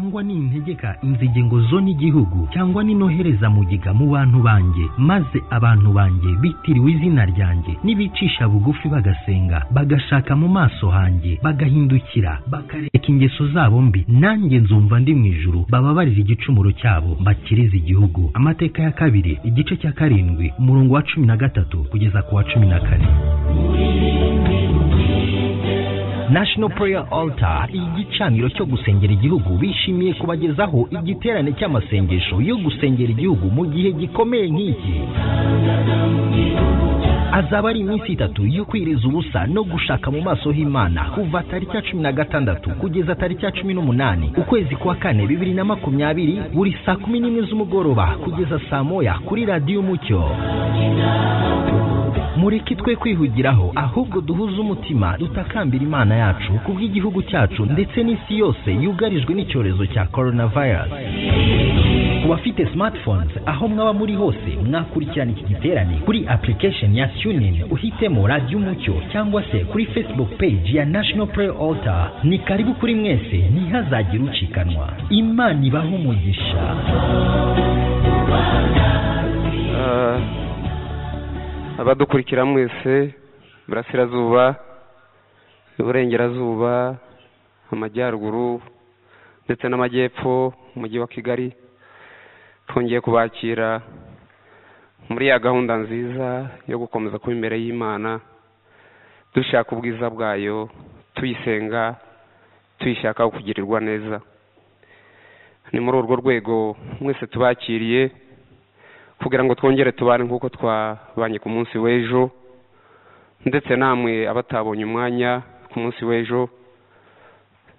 cyangwa nintegeka inzige ngo zone igihugu cyangwa ninohereza mugiga mu bantu banjye maze abantu banjye bitiriwe izina ryanjye nibicisha bugufi bagasenga bagashaka mu maso hanjye bagahindukira bakareka ingeso zabo mbi nanjye nzumva ndi mu ijuru bababarira igicumuro cyabo mbakirize igihugu. Amateka ya kabiri igice cya karindwi umurongo wa cumi na gatatu kugeza ku wa cumi na kane. National Prayer Altar igicaniro cyo gusengera igihugu bishimiye kubagezaho igiterane cy'amasengesho yo gusengera igihugu mu gihe gikomeye nk'iki. Azaba ari iminsi itatu yo kwiriza ubusa no gushaka mu maso h'imana kuva tariki ya cumi na gatandatu kugeza tariki ya cumi n'umunani ukwezi kwa kane bibiri na makumyabiri buri saa kumi n'imwe z'umugoroba kugeza saa moya kuri radiyo umucyo mureke twe kwihugiraho ahubwo duhuze umutima dutakambira imana yacu kubw'igihugu cyacu ndetse n'isi yose yugarijwe n'icyorezo cya coronavirus. Bafite smartphones aho mwaba muri hose mwakurikirana iki giterane kuri application ya tunin. Uhitemo radiyo umucyo cyangwa se kuri facebook page ya national prayer altar. Ni karibu kuri mwese ntihazagire ucikanwa. Imana ibaho umugisha. Abadukurikira mwese burasirazuba iburengerazuba amajyaruguru ndetse n'amajyepfo umujyi wa kigali. Twongeye kubakira muri ya gahunda nziza yo gukomeza kuba imbere y'imana dushaka ubwiza bwayo tuyisenga tuyishakaho kugirirwa neza. Ni muri urwo rwego mwese tubakiriye kugira ngo twongere tubane nk'uko twabanye ku munsi w'ejo ndetse namwe abatabonye umwanya ku munsi w'ejo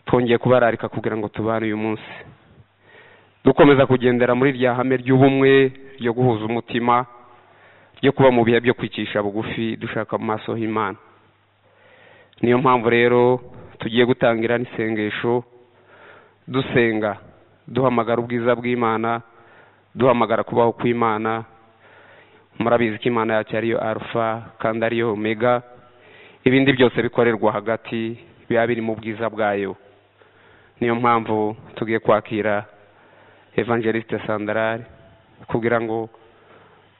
twongeye kubararika kugira ngo tubane uyu munsi. Dukomeza kugendera muri rya hame ry'ubumwe ryo guhuza umutima ryo kuba mu bihe byo kwicisha bugufi dushaka mu maso h'imana. Niyo mpamvu rero tugiye gutangira n'isengesho dusenga duhamagara ubwiza bw'imana duhamagara kubaho kw'imana. Murabizi ko imana yacu ariyo arufa kandi ariyo omega. Ibindi byose bikorerwa hagati biba biri mu bwiza bwayo. Niyo mpamvu tugiye kwakira evangeliste sandarari kugira ngo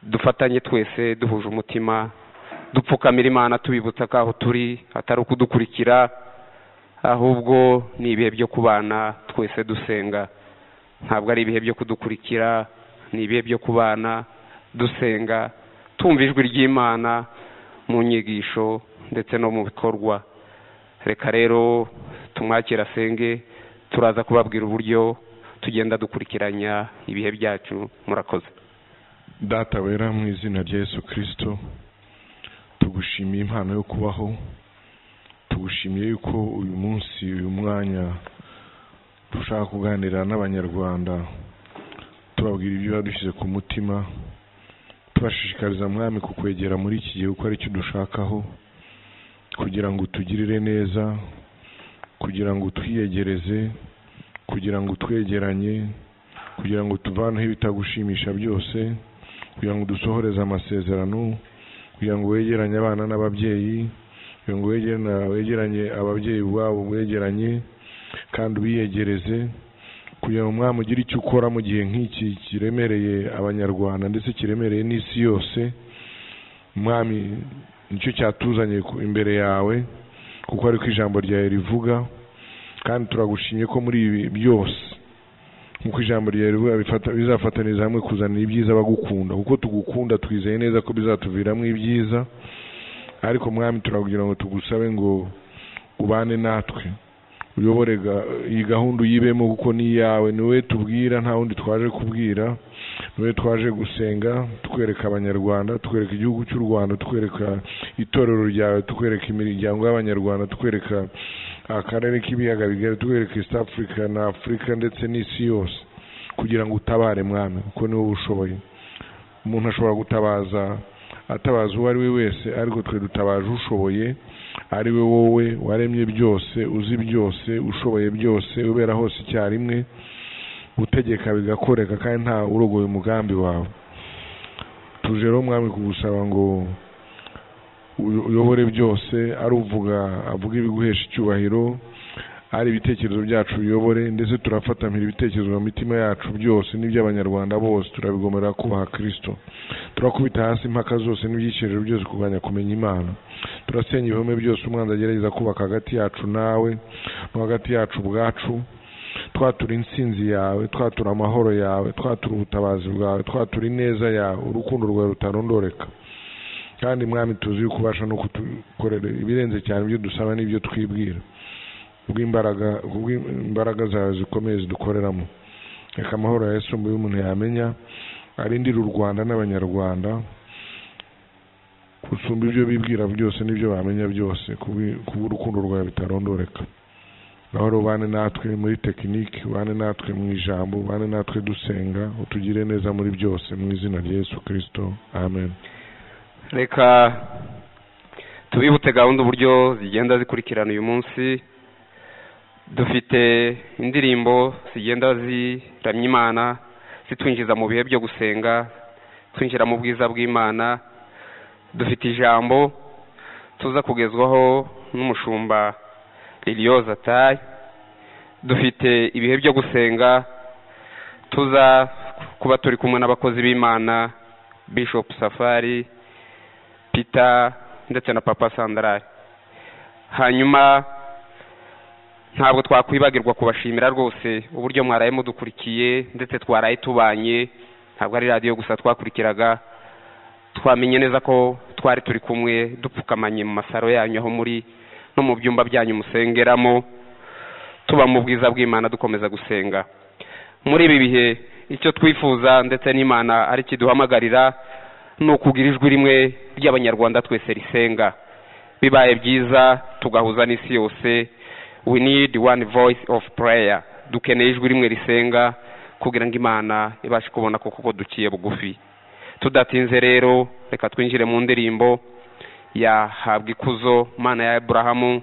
dufatanye twese duhuje umutima dupfukamira imana tubibutsa ko aho turi atari ukudukurikira ahubwo ni ibihe byo kubana twese dusenga. Ntabwo ari ibihe byo kudukurikira ni ibihe byo kubana dusenga. Tumva ijwi ry'imana mu nyigisho ndetse no mu bikorwa. Reka rero tumwakira asenge turaza kubabwira uburyo tugenda dukurikiranya ibihe byacu murakoze. Data wera mu izina rya yesu kirisito tugushimiye impano yo kubaho tugushimiye yuko uyu munsi uyu mwanya dushaka kuganira n'abanyarwanda tubabwira ibyo biba dushyize ku mutima tubashishikariza mwami kukwegera muri iki gihe uko ari cyo dushakaho kugira ngo utugirire neza kugira ngo utwiyegereze kugira ngo utwegeranye kugira ngo tuvaneho ibitagushimisha byose kugira ngo dusohoreze amasezerano kugira ngo wegeranye abana n'ababyeyi kugira ngo wegeranye ababyeyi ubwabo wegeranye kandi ubiyegereze kugira ngo umwami ugire icyo ukora mu gihe nk'iki kiremereye abanyarwanda ndetse kiremereye n'isi yose. Umwami ni cyo cyatuzanye imbere yawe kuko ariko ijambo ryawe rivuga. Kandi turagushimye ko muri ibi byose. Nk'uko ijambo ryawe bizafatanyiriza hamwe kuzanira ibyiza abagukunda kuko tugukunda twizeye neza ko bizatuviramo ibyiza. Ariko mwami turakugira ngo tugusabe ngo ubane natwe. Uyobore iyi gahunda uyibemo kuko ni iyawe ni wowe tubwira nta wundi twaje kubwira. Ni wowe twaje gusenga tukwereka abanyarwanda tukwereka igihugu cy'u rwanda tukwereka itorero ryawe tukwereka imiryango y'abanyarwanda tukwereka akarere k'ibiyaga bigari tukwereka east africa na afurika ndetse n'isi yose. Kugira ngo utabare mwami kuko ni wowe ushoboye umuntu ashobora gutabaza atabaza uwo ari we wese ariko twe dutabaje ushoboye. Ari we wowe waremye byose uzi byose ushoboye byose ubera hose icyarimwe utegeka bigakoreka kandi nta urogoye umugambi wawe. Tuje rero mwami kugusaba ngo uyobore byose ari uvuga avuga ibiguhesha icyubahiro ari ibitekerezo byacu biyobore ndetse turafatamira ibitekerezo mu mitima yacu byose n'iby'abanyarwanda bose turabigomera kubaha kirisito turakubita hasi impaka zose n'ibyiciro byose kurwanya kumenya imana. Turasenya ibihome byose umwanzi agerageza kubaka hagati yacu nawe no hagati yacu ubwacu. Twatura intsinzi yawe twatura amahoro yawe twatura ubutabazi bwawe twatura ineza yawe urukundo rwawe rutarondoreka. Kandi mwami tuzi yuko ubasha no kutukorera. Ibirenze cyane ibyo dusaba n'ibyo twibwira. Kubw'imbaraga zawe zikomeye zidukoreramo. Reka amahoro ya Yesu mbuye umuntu yamenya arindire u Rwanda n'abanyarwanda gusumba ibyo bibwira byose n'ibyo bamenya byose kubw'urukundo rwawe bitarondoreka. Gahoro ubane natwe muri tekiniki ubane natwe mu ijambo ubane natwe dusenga utugire neza muri byose mu izina rya Yesu kirisito amen. Reka tubibutse gahunda uburyo zigenda zikurikirana uyu munsi. Dufite indirimbo zigenda ziramya imana zitwinjiza mu bihe byo gusenga twinjira mu bwiza bw'imana. Dufite ijambo tuza kugezwaho n'umushumba liliyoza tayi dufite ibihe byo gusenga tuza kuba turi kumwe n'abakozi b'imana bishop safari. Peter ndetse na papa sandarari hanyuma ntabwo twakwibagirwa kubashimira rwose uburyo mwaraye mudukurikiye ndetse twaraye tubanye. Ntabwo ari radiyo gusa twakurikiraga. Twamenye neza ko twari turi kumwe dupfukamanye mu masaro yanyu aho muri no mu byumba byanyu musengeramo. Tuba mu bwiza bw'imana dukomeza gusenga. Muri ibi bihe icyo twifuza ndetse n'imana ari kiduhamagarira ni ukugira ijwi rimwe ry'abanyarwanda twese risenga. Bibaye byiza tugahuza n'isi yose. We need one voice of prayer. Dukeneye ijwi rimwe risenga kugira ngo imana ibashe kubona ko koko duciye bugufi. Tudatinze rero reka twinjire mu ndirimbo yahabwa ikuzo mana ya aburahamu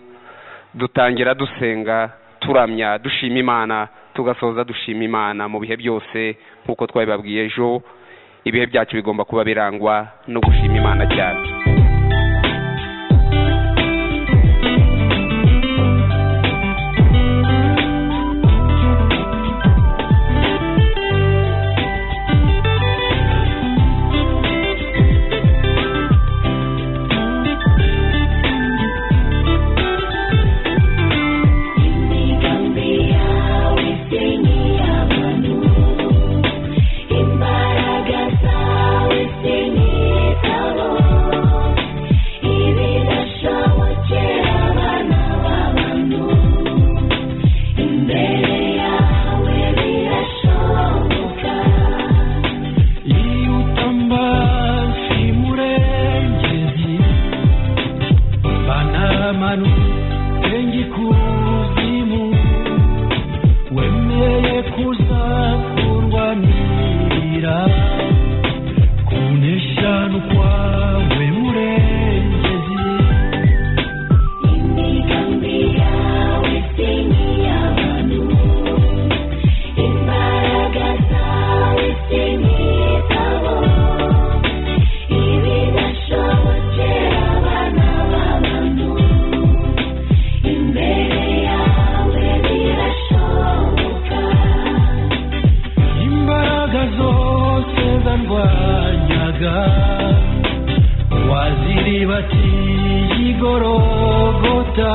dutangira dusenga turamya dushima imana tugasoza dushima imana mu bihe byose nk'uko twabibabwiye ejo. Ibihe byacu bigomba kuba birangwa no gushima imana cyane korogota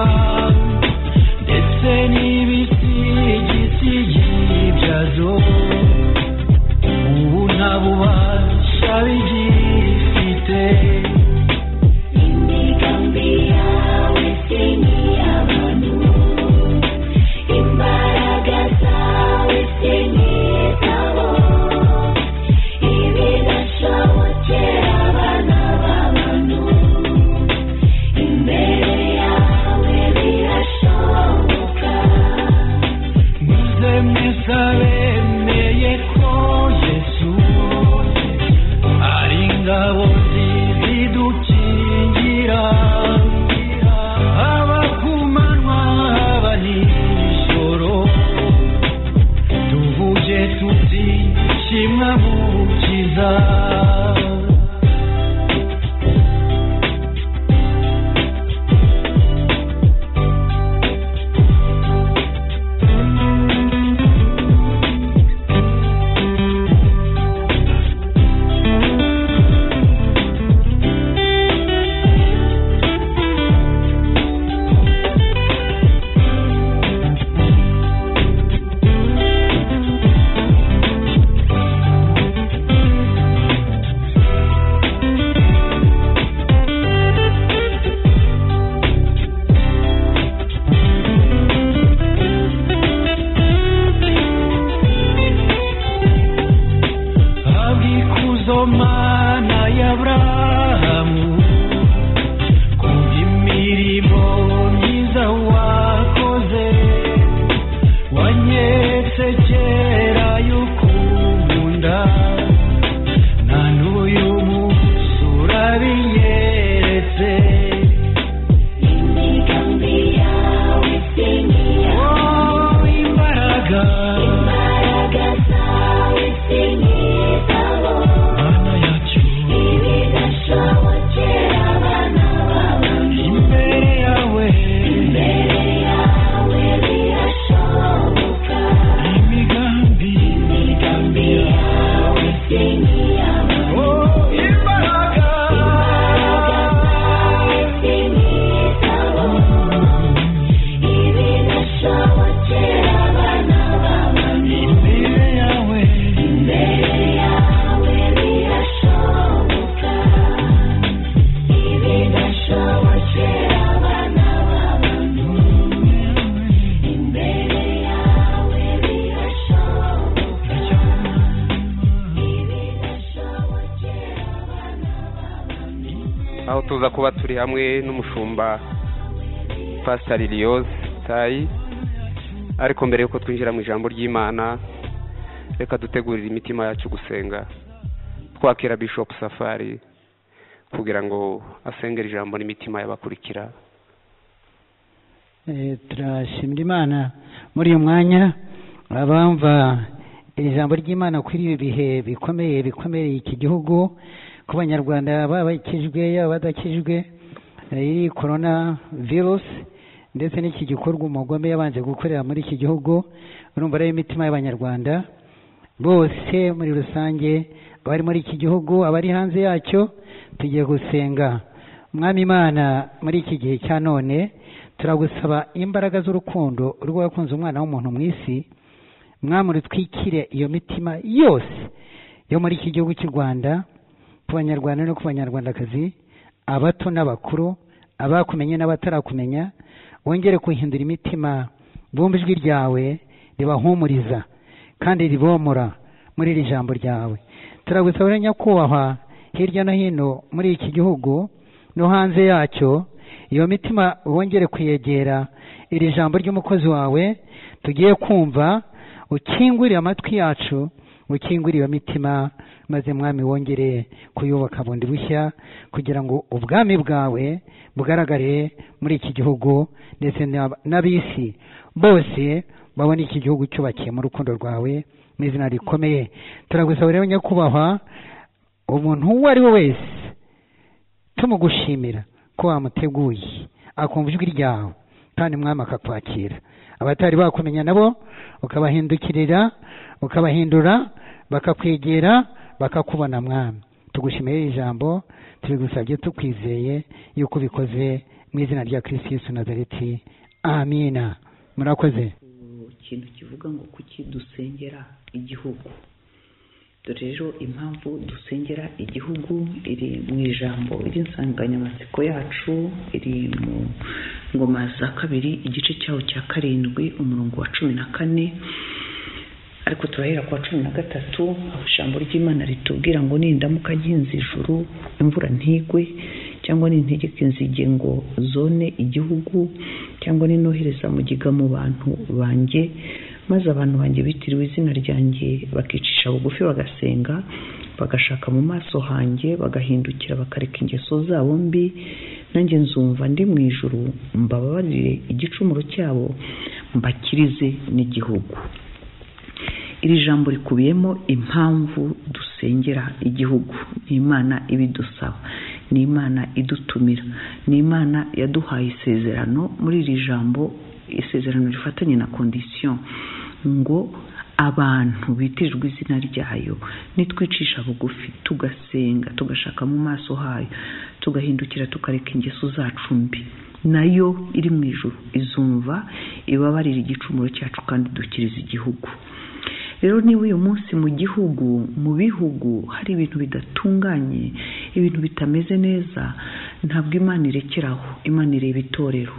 turi hamwe n'umushumba pasitari riyoze tayi ariko mbere y'uko twinjira mu ijambo ry'imana reka dutegurire imitima yacu gusenga. Twakira bishop safari kugira ngo asengere ijambo n'imitima y'abakurikira. Eh, turashimira imana muri uyu mwanya abamva iri jambo ry'imana kuri ibi bihe bikomeye bikomeye iki gihugu ku banyarwanda baba bakijwe yaba badakijwe iyi korona virusi ndetse n'iki gikorwa umugome yabanje gukorera muri iki gihugu urumva rero imitima y'abanyarwanda bose muri rusange abari muri iki gihugu abari hanze yacyo tugiye gusenga. Mwami imana muri iki gihe cya none turagusaba imbaraga z'urukundo rw'abakunze umwana w'umuntu mu isi mwami rutwikire iyo mitima yose yo muri iki gihugu cy'u rwanda ku banyarwanda no ku banyarwandakazi abato n'abakuru abakumenye n'abatarakumenya wongere kuhindura imitima bumva ijwi ryawe ribahumuriza kandi ribomora muri iri jambo ryawe. Turagusaba rero nyakubahwa hirya no hino muri iki gihugu no hanze yacyo iyo mitima wongere kuyegera iri jambo ry'umukozi wawe tugiye kumva ukingurire amatwi yacu ukingurire iyo mitima maze mwami wongere kuyubaka bundi bushya kugira ngo ubwami bwawe bugaragare muri iki gihugu ndetse n'ab- n'ab'isi bose babone iki gihugu cyubakiye mu rukundo rwawe mu izina rikomeye. Turagusaba rero nyakubahwa umuntu uwo ari we wese tumugushimira ko wamuteguye akumva ijwi ryawe kandi mwami akakwakira. Abatari bakumenya nabo ukabahindukirira ukabahindura bakakwegera bakakubona mwami. Tugushimiye iri jambo tubigusabye tukwizeye yuko ubikoze mu izina rya kirisi yesu nazareti. Amina. Murakoze? Ikintu kivuga ngo kuki dusengera igihugu? Dore rero impamvu dusengera igihugu iri mu ijambo ry'insanganyamatsiko yacu iri mu ngoma za kabiri igice cyaho cya karindwi umurongo wa cumi na kane. Ariko turahera ku wa cumi na gatatu aho ijambo ry'imana ritubwira ngo nindamuka nkinze ijuru imvura ntigwe cyangwa nintegeka inzige ngo zone igihugu cyangwa ninohereza mugiga mu bantu banjye maze abantu banjye bitiriwe izina ryanjye bakicisha bugufi bagasenga bagashaka mu maso hanjye bagahindukira bakareka ingeso zabo mbi nanjye nzumva ndi mu ijuru mbababarire igicumuro cyabo mbakirize n'igihugu. Iri jambo rikubiyemo impamvu dusengera igihugu. Ni imana ibidusaba ni imana idutumira. Ni imana yaduhaye isezerano. Muri iri jambo isezerano rifatanye na kondisiyo ngo abantu bitirijwe izina ryayo nitwicisha bugufi tugasenga tugashaka mu maso hayo tugahindukira tukareka ingeso zacu mbi. Nayo iri mu ijuru izumva ibabarira igicumuro cyacu kandi dukiriza igihugu. Rero niba uyu munsi mu gihugu mu bihugu hari ibintu bidatunganye ibintu bitameze neza ntabwo imana irekeraho. Imana ireba itorero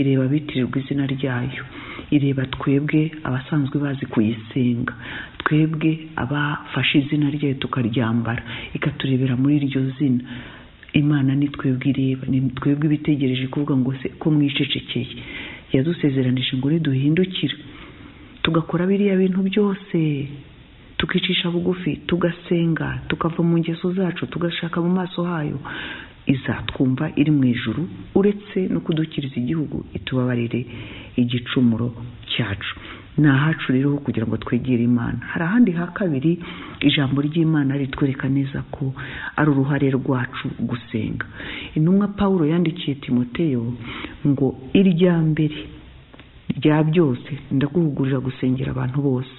ireba abitirirwa izina ryayo. Ireba twebwe abasanzwe bazi kuyisenga twebwe abafashe izina ryayo tukaryambara ikaturebera muri iryo zina. Imana ni twebwe ireba ni twebwe ibitegereje kuvuga ngo se ko mwicecekeye. Yadusezeranije ngo niduhindukira tugakora biriya bintu byose tukicisha bugufi tugasenga tukava mu ngeso zacu tugashaka mu maso hayo izatwumva iri mu ijuru uretse no kudukiriza igihugu itubabarire igicumuro cyacu. Ni ahacu rero kugira ngo twegere imana. Hari ahandi ha kabiri ijambo ry'imana ritwereka neza ko ari uruhare rwacu gusenga. Intumwa paul yandikiye timoteyo ngo irya mbere. Rya byose ndaguhugurira gusengera abantu bose.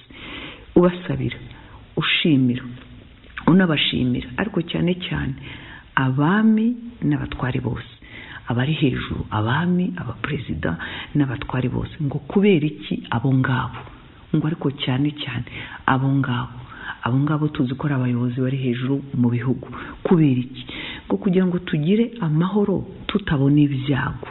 Ubasabira ushimira unabashimira ariko cyane cyane abami n'abatwari bose. Abari hejuru abami abaperezida n'abatwari bose. Ngo kubera iki? Abo ngabo. Ngo ariko cyane cyane abo ngabo. Abo ngabo tuzi ko ari abayobozi bari hejuru mu bihugu. Kubera iki? Ngo kugira ngo tugire amahoro tutabona ibyago.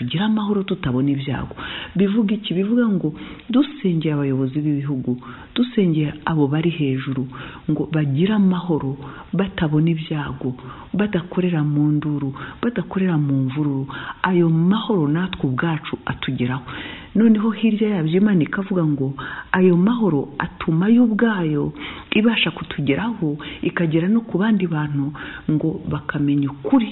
Tugire amahoro tutabona ibyago. Bivuga iki? Bivuga ngo dusengera abayobozi b'ibihugu dusengera abo bari hejuru ngo bagire amahoro batabona ibyago badakorera mu nduru badakorera mu mvururu. Ayo mahoro natwe ubwacu atugeraho. Noneho hirya yabyo imana ikavuga ngo ayo mahoro atuma yo ubwayo ibasha kutugeraho ikagera no ku bandi bantu ngo bakamenya ukuri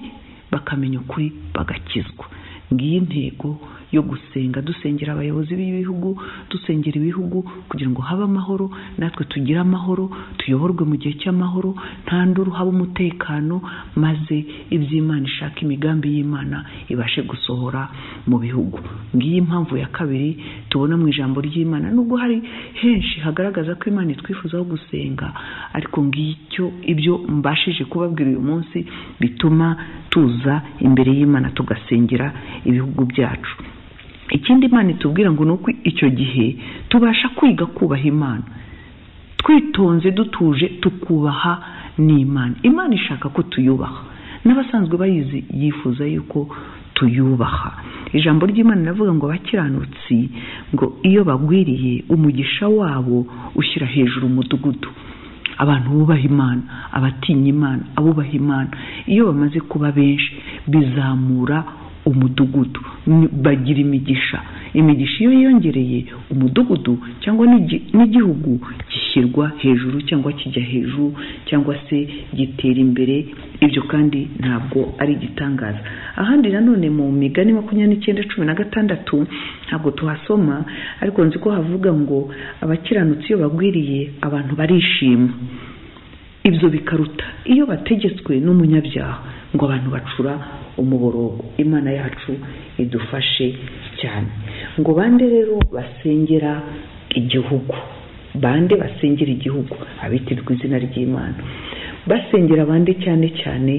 bakamenya ukuri bagakizwa. ngiyintiko yo gusenga dusengera abayobozi b'ibihugu dusengera ibihugu kugira ngo habe amahoro natwe tugire amahoro tuyoborwe mu gihe cy'amahoro nta nduru habe umutekano maze iby'imana ishaka imigambi y'imana ibashe gusohora mu bihugu. Ngiyi impamvu ya kabiri tubona mu ijambo ry'imana. Nubwo hari henshi hagaragaza ko imana itwifuzaho gusenga ariko ngicyo ibyo mbashije kubabwira uyu munsi bituma tuza imbere y'imana tugasengera ibihugu byacu. Ikindi imana itubwira ngo ni uko icyo gihe tubasha kwiga kubaha imana. Twitonze dutuje tukubaha n'imana. Imana ishaka ko tuyubaha. N'abasanzwe bayizi yifuza yuko tuyubaha. Ijambo ry'imana riravuga ngo abakiranutsi ngo iyo bagwiriye umugisha wabo ushyira hejuru umudugudu. Abantu bubaha imana abatinya imana abubaha imana. Iyo bamaze kuba benshi bizamura umudugudu. Bagira imigisha. Imigisha iyo yiyongereye umudugudu cyangwa n'igi- n'igihugu gishyirwa hejuru cyangwa kijya hejuru cyangwa se gitera imbere. Ibyo kandi ntabwo ari igitangaza. Ahandi nanone mu migani makumyabiri n'icyenda cumi na gatandatu ntabwo tuhasoma ariko nzi ko havuga ngo abakiranutsi iyo bagwiriye abantu barishima. Ibyo bikaruta. Iyo bategetswe n'umunyabyaha ngo abantu bacura umuborogo imana yacu idufashe cyane. Ngo bande rero basengera igihugu bande basengera igihugu abitirwa izina ry'imana. Basengera bande cyane cyane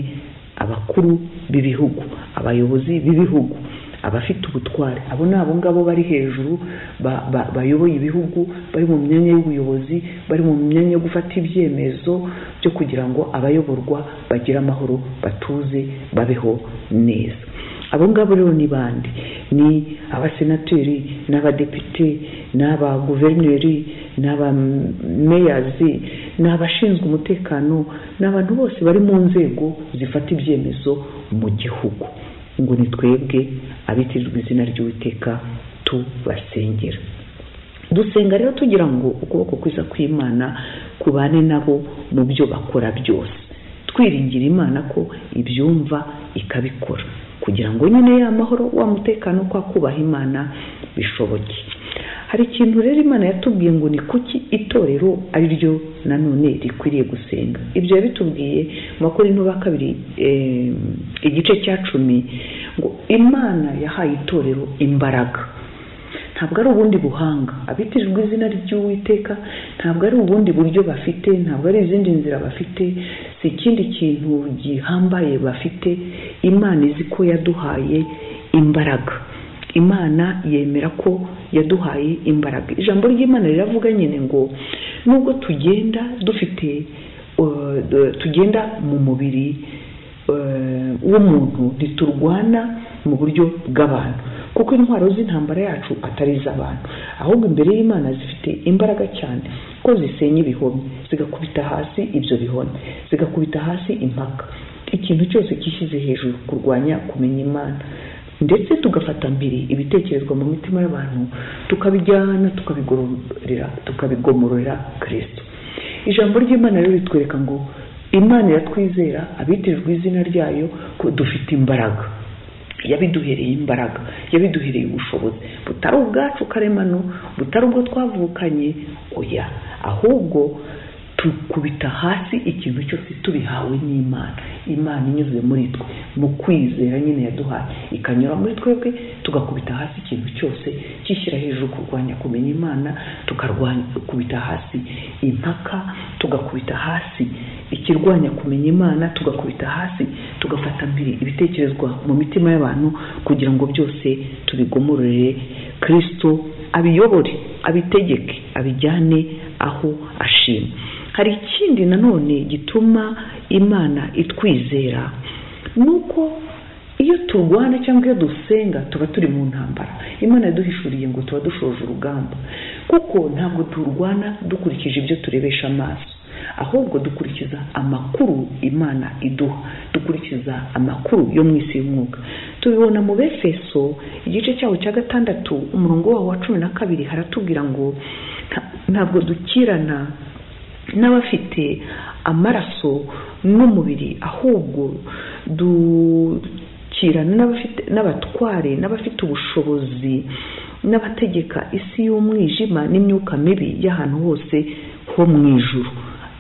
abakuru b'ibihugu abayobozi b'ibihugu. Abafite ubutware. Abo ni abo ngabo bari hejuru ba- ba- bayoboye ibihugu bari mu myanya y'ubuyobozi bari mu myanya yo gufata ibyemezo byo kugira ngo abayoborwa bagire amahoro batuze babeho neza. Abo ngabo rero ni bande? Ni abasenateri n'abadepite n'abaguverineri n'abameyazi ni abashinzwe umutekano ni abantu bose bari mu nzego zifata ibyemezo mu gihugu. Ngo ni twebwe abitirirwa izina ry'uwiteka tubasengera. Dusenga rero tugira ngo ukuboko kwiza kw'imana kubane nabo mu byo bakora byose. Twiringira imana ko ibyumva ikabikora. Kugira ngo nyine ya mahoro wa mutekano kwa kubaha imana bishoboke. Hari ikintu rero imana yatubwiye ngo ni kuki itorero ari ryo nanone rikwiriye gusenga? Ibyo yabitubwiye mu bakorinto ba kabiri eh, igice cya cumi ngo imana yahaye itorero imbaraga. Ntabwo ari ubundi buhanga. Abitirirwa izina ry'uwiteka ntabwo ari ubundi buryo bafite ntabwo ari izindi nzira bafite si ikindi kintu gihambaye bafite. Imana izi ko yaduhaye imbaraga. Imana yemera ko yaduhaye imbaraga. Ijambo ry'imana riravuga nyine ngo nubwo tugenda dufite uh, tugenda mu mubiri uh, w'umuntu ntiturwana mu buryo bw'abantu. Kuko intwaro z'intambara yacu atari iz'abantu. Ahubwo imbere y'imana zifite imbaraga cyane ko zisenya ibihome zigakubita hasi ibyo bihome zigakubita hasi impaka. Ikintu cyose gishyize hejuru kurwanya kumenya imana. Ndetse tugafata mbere ibitekerezwa mu mitima y'abantu tukabijyana tukabigororera tukabigomororera kirisito ijambo ry'imana rero ritwereka ngo imana iratwizera abitirijwe izina ryayo ko dufite imbaraga. Yabiduhereye imbaraga yabiduhereye ubushobozi. Butari ubwacu karemano butari ubwo twavukanye. Oya ahubwo tukubita hasi ikintu cyose tubihawe n'imana. Imana inyuze muri twe mu kwizera nyine yaduhaye. Ikanyura muri twebwe tugakubita hasi ikintu cyose kishyira hejuru kurwanya kumenya imana tukarwanya kubita hasi impaka tugakubita hasi ikirwanya kumenya imana tugakubita hasi tugafata mbere ibitekerezwa mu mitima y'abantu kugira ngo byose tubigomororere kirisito abiyobore abitegeke abijyane aho ashima. Hari ikindi nanone gituma imana itwizera? Ni uko iyo turwana cyangwa iyo dusenga tuba turi mu ntambara. Imana yaduhishuriye ngo tuba dushoje urugamba. Kuko ntabwo turwana dukurikije ibyo turebesha amaso. Ahubwo dukurikiza amakuru imana iduha. Dukurikiza amakuru yo mu isi y'umwuka. Tubibona mu befeso igice cyaho cya gatandatu umurongo wa cumi na kabiri haratubwira ngo "Nta- ntabwo dukirana n'abafite amaraso n'umubiri ahubwo dukirana n'abatware n'abafite ubushobozi n'abategeka isi y'umwijima n'imyuka mibi y'ahantu hose ho mu ijuru.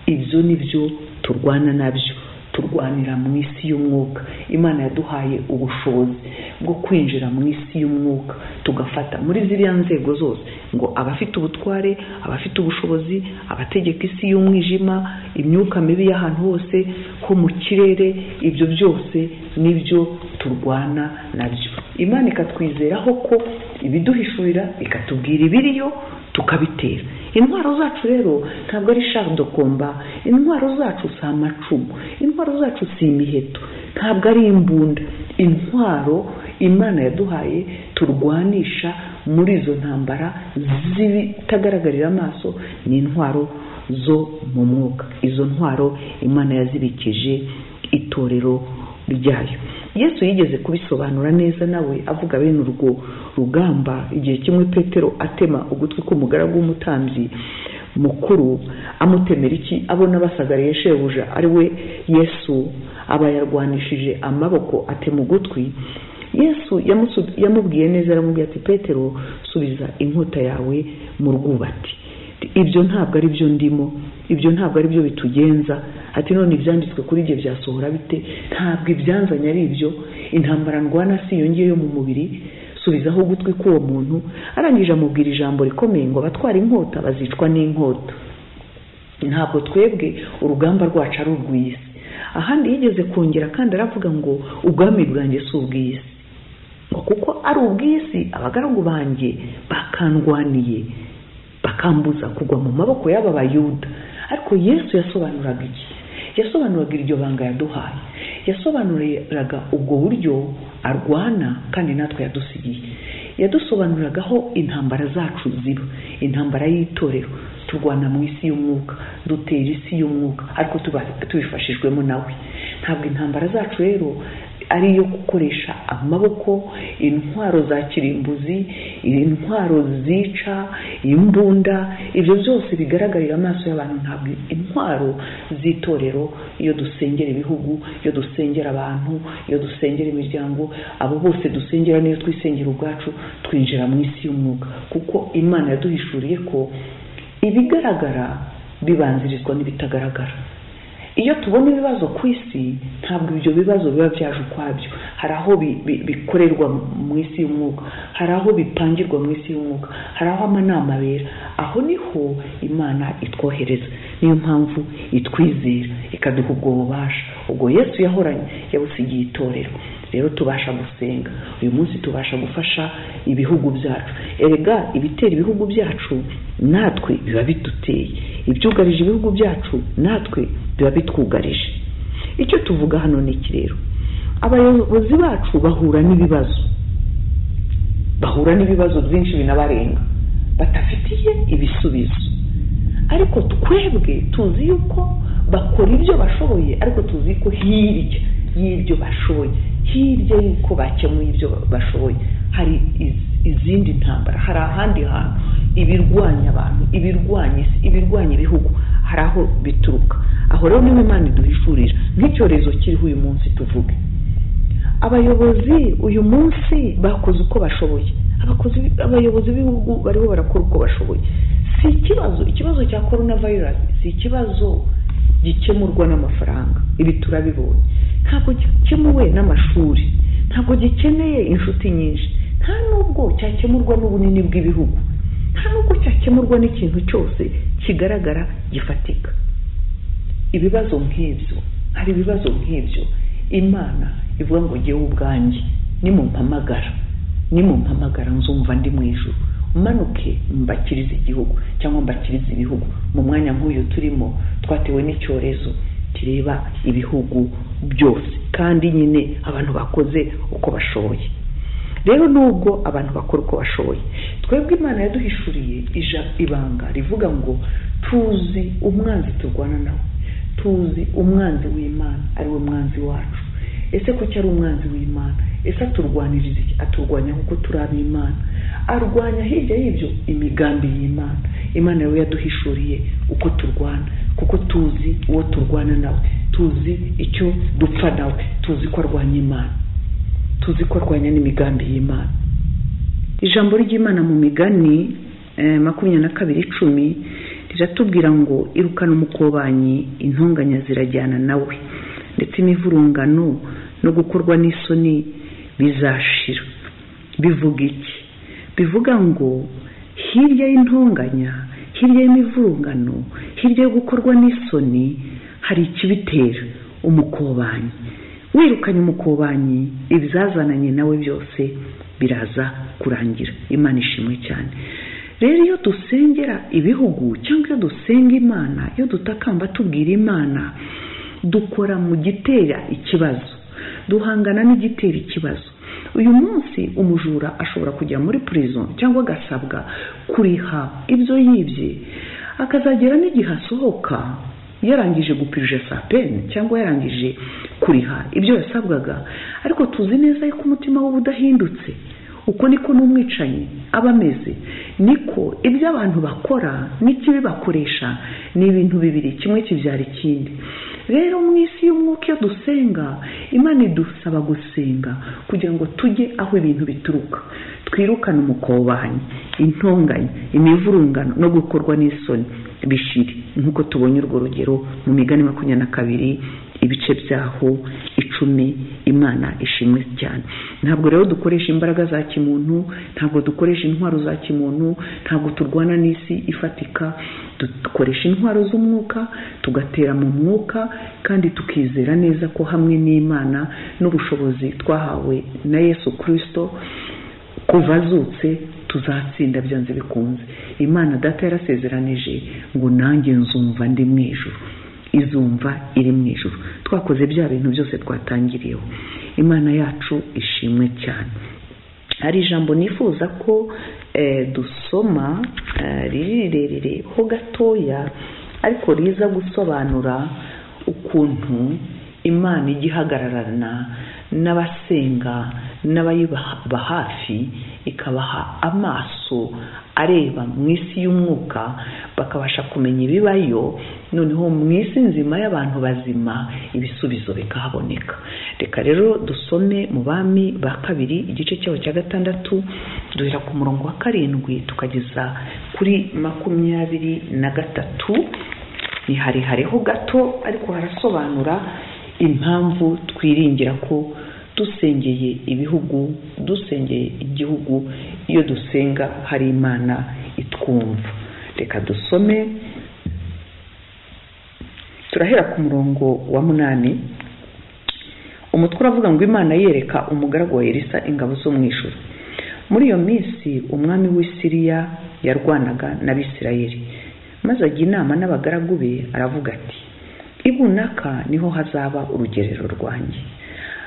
Ibyo ni byo turwana na byo turwanira mu isi y'umwuka. Imana yaduhaye ubushobozi bwo kwinjira mu isi y'umwuka. Tugafata muri ziriya nzego zose ngo abafite ubutware abafite ubushobozi abategeka isi y'umwijima imyuka mibi y'ahantu hose ho mu kirere ibyo byose ni byo turwana na byo. Imana ikatwizeraho ko ibiduhishurira ikatubwira ibiriyo tukabitera. Intwaro zacu rero ntabwo ari de komba intwaro zacu si amacumu. Intwaro zacu si imiheto. Ntabwo ari imbunda. Intwaro imana yaduhaye turwanisha muri izo ntambara z'ibitagaragarira amaso ni intwaro zo mu mwuka. Izo ntwaro imana yazibikije itorero ryayo. Yesu yigeze kubisobanura neza nawe avuga bene urwo rugamba igihe kimwe petero atema ugutwi k'umugaragu w'umutambyi mukuru amutemera iki? Abona basagariye shebuja ari we yesu aba yarwanishije amaboko atema ugutwi. Yesu yamubwiye neza aramubwira ati petero subiza inkota yawe mu rwubati. Ibyo ntabwo ari byo ndimo. Ibyo ntabwo ari byo bitugenza. Ati none ibyanditswe kuri ibyo byasohora bite? Ntabwo ibyanzanye ari ibyo. Intambara ndwana si iyo ngiyo yo mu mubiri. Subizaho ugutwi k'uwo muntu. Arangije amubwira ijambo rikomeye ngo abatwara inkota bazicwa n'inkota. Ntabwo twebwe urugamba rwacu ari urw'isi. Ahandi yigeze kongera kandi aravuga ngo ubwami bwanjye si ubw'isi. Ngo kuko ari ubw'isi abagaragu banjye bakandwaniye. Bakambuza kugwa mu maboko y'aba bayuda. Ariko yesu yasobanuraga iki? Yasobanuraga iryo banga yaduhaye. Yasobanuriraga ubwo buryo arwana kandi natwe yadusigiye. Yadusobanuragaho intambara zacu ziba. Intambara y'itorero. Turwana mu isi y'umwuka. Dutera isi y'umwuka. Ariko tubifashijwemo nawe. Ntabwo intambara zacu rero ari iyo gukoresha amaboko intwaro za kirimbuzi intwaro zica imbunda ibyo byose bigaragarira amaso y'abantu. Ntabwo intwaro z'itorero iyo dusengera ibihugu iyo dusengera abantu iyo dusengera imiryango abo bose dusengera n'iyo twisengera ubwacu twinjira mu isi y'umwuka kuko imana yaduhishuriye ko ibigaragara bibanzirizwa n'ibitagaragara. Iyo tubona ibibazo ku isi ntabwo ibyo bibazo biba byaje ukwabyo hari aho bi- bi- bikorerwa mu isi y'umwuka. Hari aho bipangirwa mu isi y'umwuka. Hari aho amanama abera. Aho ni ho imana itwohereza. Niyo mpamvu itwizera ikaduha ubwo bubasha. Ubwo yesu yahoranye yabusigiye itorero. Rero tubasha gusenga. Uyu munsi tubasha gufasha ibihugu byacu. Erega ibitera ibihugu byacu natwe biba biduteye ibyugarije ibihugu byacu natwe biba bitwugarije. Icyo tuvuga hano ni iki rero? Abayobozi bacu bahura n'ibibazo. Bahura n'ibibazo byinshi binabarenga. Badafitiye ibisubizo. Ariko twebwe tuzi yuko bakora ibyo bashoboye ariko tuzi ko hirya y'ibyo bashoboye. Hirya y'uko bakemuye ibyo bashoboye. Hari iz- izindi ntambara. Hari ahandi hantu. Ibirwanya abantu ibirwanya isi ibirwanya ibihugu. Hari aho bituruka. Aho rero ni ho imana iduhishurira. Nk'icyorezo kiriho uyu munsi tuvuge. Abayobozi uyu munsi bakoze uko bashoboye. Abayobozi b'ibihugu bariho barakora uko bashoboye. Si ikibazo ikibazo cya korona vayirasi si ikibazo gikemurwa n'amafaranga. Ibi turabibonye. Ntabwo gikemuwe n'amashuri. Ntabwo gikeneye inshuti nyinshi. Nta nubwo cyakemurwa n'ubunini bw'ibihugu. Nta nubwo cyakemurwa n'ikintu cyose kigaragara gifatika. Ibibazo nk'ibyo hari ibibazo nk'ibyo. Imana ivuga ngo ngewe ubwanjye nimumpamagara. Nimumpamagara nzumva ndi mu ijuru. Manuke mbakirize igihugu cyangwa mbakirize ibihugu. Mu mwanya nk'uyu turimo twatewe n'icyorezo kireba ibihugu byose. Kandi nyine abantu bakoze uko bashoboye. Rero nubwo abantu bakora uko bashoboye twebwe imana yaduhishuriye ija ibanga rivuga ngo tuzi umwanzi turwana nawe. Tuzi umwanzi w'imana ari we mwanzi wacu. Ese kuki ari umwanzi w'imana? Ese aturwaniriza aturwanya kuko turi ab'imana arwanya hirya y'ibyo imigambi y'imana. Imana yawe yaduhishuriye uko turwana kuko tuzi uwo turwana nawe. Tuzi icyo dupfa nawe. Tuzi ko arwanya imana. Tuzi ko arwanya n'imigambi y'imana. Ijambo ry'imana mu migani eh, makumyabiri na kabiri icumi riratubwira ngo irukana umukobanyi intonganya zirajyana nawe. Ndetse imivurungano no gukorwa n'isoni bizashira. Bivuga iki? Bivuga ngo hirya y'intonganya hirya y'imivurungano hirya yo gukorwa n'isoni hari ikibitera umukobanyi. Wirukanye umukobanyi ibizazananye nawe byose biraza kurangira. Imana ishimwe cyane. Rero iyo dusengera ibihugu cyangwa iyo dusenga imana iyo dutakamba tubwira imana dukora mu gitera ikibazo. Duhangana n'igitera ikibazo. Uyu munsi umujura ashobora kujya muri prison cyangwa agasabwa kuriha ibyo yibye. Akazagera n'igihe asohoka yarangije gupirije sa peni cyangwa yarangije kuriha ibyo yasabwaga. Ariko tuzi neza yuko umutima we udahindutse. Uko niko n'umwicanyi aba ameze. Niko ibyo abantu bakora n'ikibibakoresha ni ibintu bibiri kimwe kibyara ikindi. Rero mu isi y'umwuka dusenga imana idusaba gusenga kugira ngo tujye aho ibintu bituruka. Twirukane umukobanyi intonganya imivurungano no gukorwa n'isoni bishiri nk'uko tubonye urwo rugero mu migani makumyabiri na kabiri ibice byaho icumi imana ishimwe cyane. Ntabwo rero dukoresha imbaraga za kimuntu ntabwo dukoresha intwaro za kimuntu ntabwo turwana n'isi ifatika. Dukoresha intwaro z'umwuka tugatera mu mwuka kandi tukizera neza ko hamwe n'imana n'ubushobozi twahawe na yesu kirisito kuva azutse tuzatsinda byanze bikunze. Imana data yarasezeranije ngo nanjye nzumva ndi mu izumva iri mu ijuru. Twakoze bya bintu byose twatangiriyeho. Imana yacu ishimwe cyane. Hari ijambo nifuza ko dusoma riri rirerire ho gatoya ariko riza gusobanura ukuntu imana ijya ihagararana n'abasenga n'abayibaba hafi ikabaha amaso areba mu isi y'umwuka bakabasha kumenya ibibayo noneho mu isi nzima y'abantu bazima ibisubizo bikahaboneka. Reka rero dusome mu bami ba kabiri igice cyaho cya gatandatu duhera ku murongo wa karindwi tukageza kuri makumyabiri na gatatu. Ni harihareho gato ariko harasobanura impamvu twiringira ko dusengeye ibihugu dusengeye igihugu iyo dusenga hari imana itwumva. Reka dusome. Turahera ku murongo wa munani. Umutwe uravuga ngo imana yereka umugaragu wa elisa ingabo zo mu ijoro muri iyo minsi umwami w'isiriya yarwanaga n'abisirayeli. Maze ajya inama n'abagaragu be aravuga ati ibunaka ni ho hazaba urugerero rwanjye.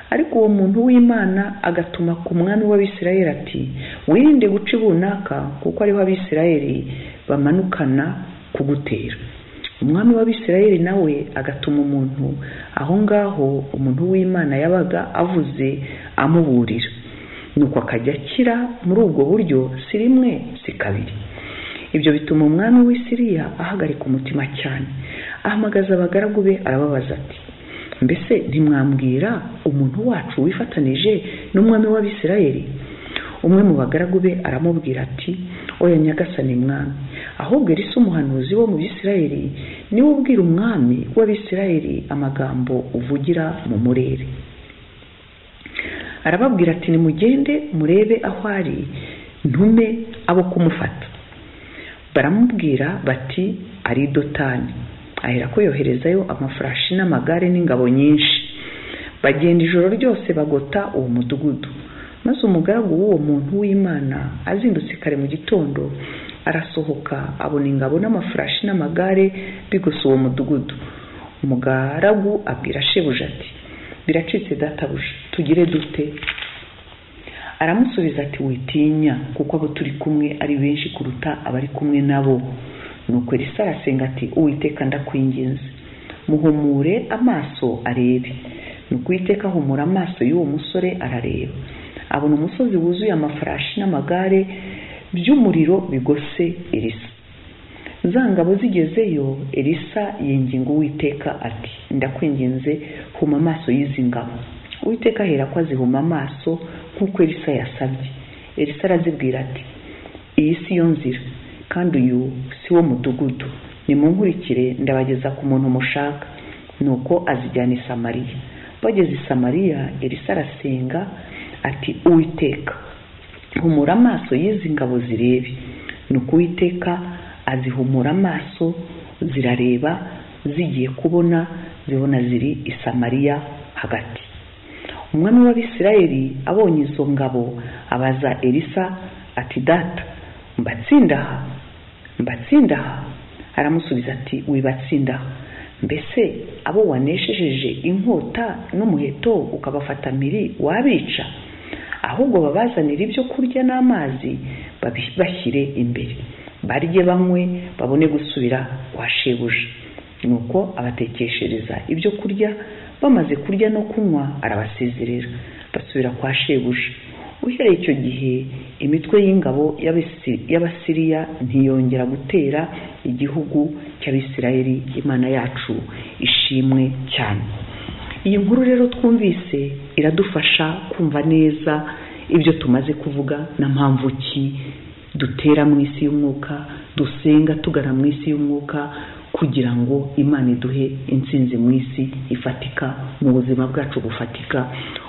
Ariko uwo muntu w'imana agatuma ku mwami w'abisirayeli ati wirinde guca ibunaka kuko ariho abisirayeli bamanukana kugutera. Umwami w'abisirayeli nawe agatuma umuntu aho ngaho umuntu w'imana yabaga avuze amuburira. Nuko akajya akira muri ubwo buryo si rimwe si kabiri. Ibyo bituma umwami w'isiriya ahagarika umutima cyane. Ahamagaza abagaragu be arababaza ati mbese ntimwambwira umuntu wacu wifatanije n'umwami w'abisirayeli? Umwe mu bagaragu be aramubwira ati oya nyagasani mwami ahubwo erisa umuhanuzi wo mu bisirayeli ni we ubwira umwami w'abisirayeli amagambo uvugira mu murere. Arababwira ati nimugende murebe aho ari ntume abo kumufata. Baramubwira bati ari dotani. Ahera ko yoherezayo amafarashi n'amagare n'ingabo nyinshi. Bagenda ijoro ryose bagota uwo mudugudu. Maze umugaragu w'uwo muntu w'imana azindutse kare mu gitondo arasohoka abona ingabo n'amafarashi n'amagare bigose uwo mudugudu. Umugaragu abwira shebuja ati biracitse databuja tugire dute? Aramusubiza ati witinya kuko abo turi kumwe ari benshi kuruta abari kumwe nabo. Nuko elisa arasenga ati uwiteka ndakwinginze. Muhumure amaso arebe. Nuko uwiteka ahumura amaso y'uwo musore arareba. Abona umusozi wuzuye amafarashi n'amagare by'umuriro bigose elisa za ngabo zigezeyo elisa yinginga uwiteka ati ndakwinginze huma amaso y'izi ngabo. Uwiteka ahera ko azihuma amaso nk'uko elisa yasabye. Elisa arazibwira ati iyi si yo nzira. Kandi uyu si wo mudugudu. Nimunkurikire ndabageza ku muntu mushaka. Nuko azijyana i samariya. Bageze i samariya elisa arasenga ati uwiteka humura amaso y'izi ngabo zirebe. Nuko uwiteka azihumura amaso zirareba zigiye kubona zibona ziri i samariya hagati. Umwami w'abisirayeli abonye izo ngabo abaza elisa ati data mbatsindaha mbatsindaha aramusubiza ati wibatsindaha mbese abo waneshejeje inkota n'umuheto ukabafata miri wabica? Ahubwo babazanira ibyo kurya n'amazi bashyire imbere. Barye banywe babone gusubira kwa shebuja. Nuko abatekeshereza ibyo kurya bamaze kurya no kunywa arabasezerera. Basubira kwa shebuja. Uhereye icyo gihe imitwe y'ingabo y'abasiriya ntiyongera gutera igihugu cy'abisirayeli imana yacu ishimwe cyane. Iyi nkuru rero twumvise iradufasha kumva neza ibyo tumaze kuvuga na mpamvu ki? Dutera mu isi y'umwuka dusenga tugana mu isi y'umwuka kugira ngo imana iduhe intsinzi mu isi ifatika mu buzima bwacu bufatika.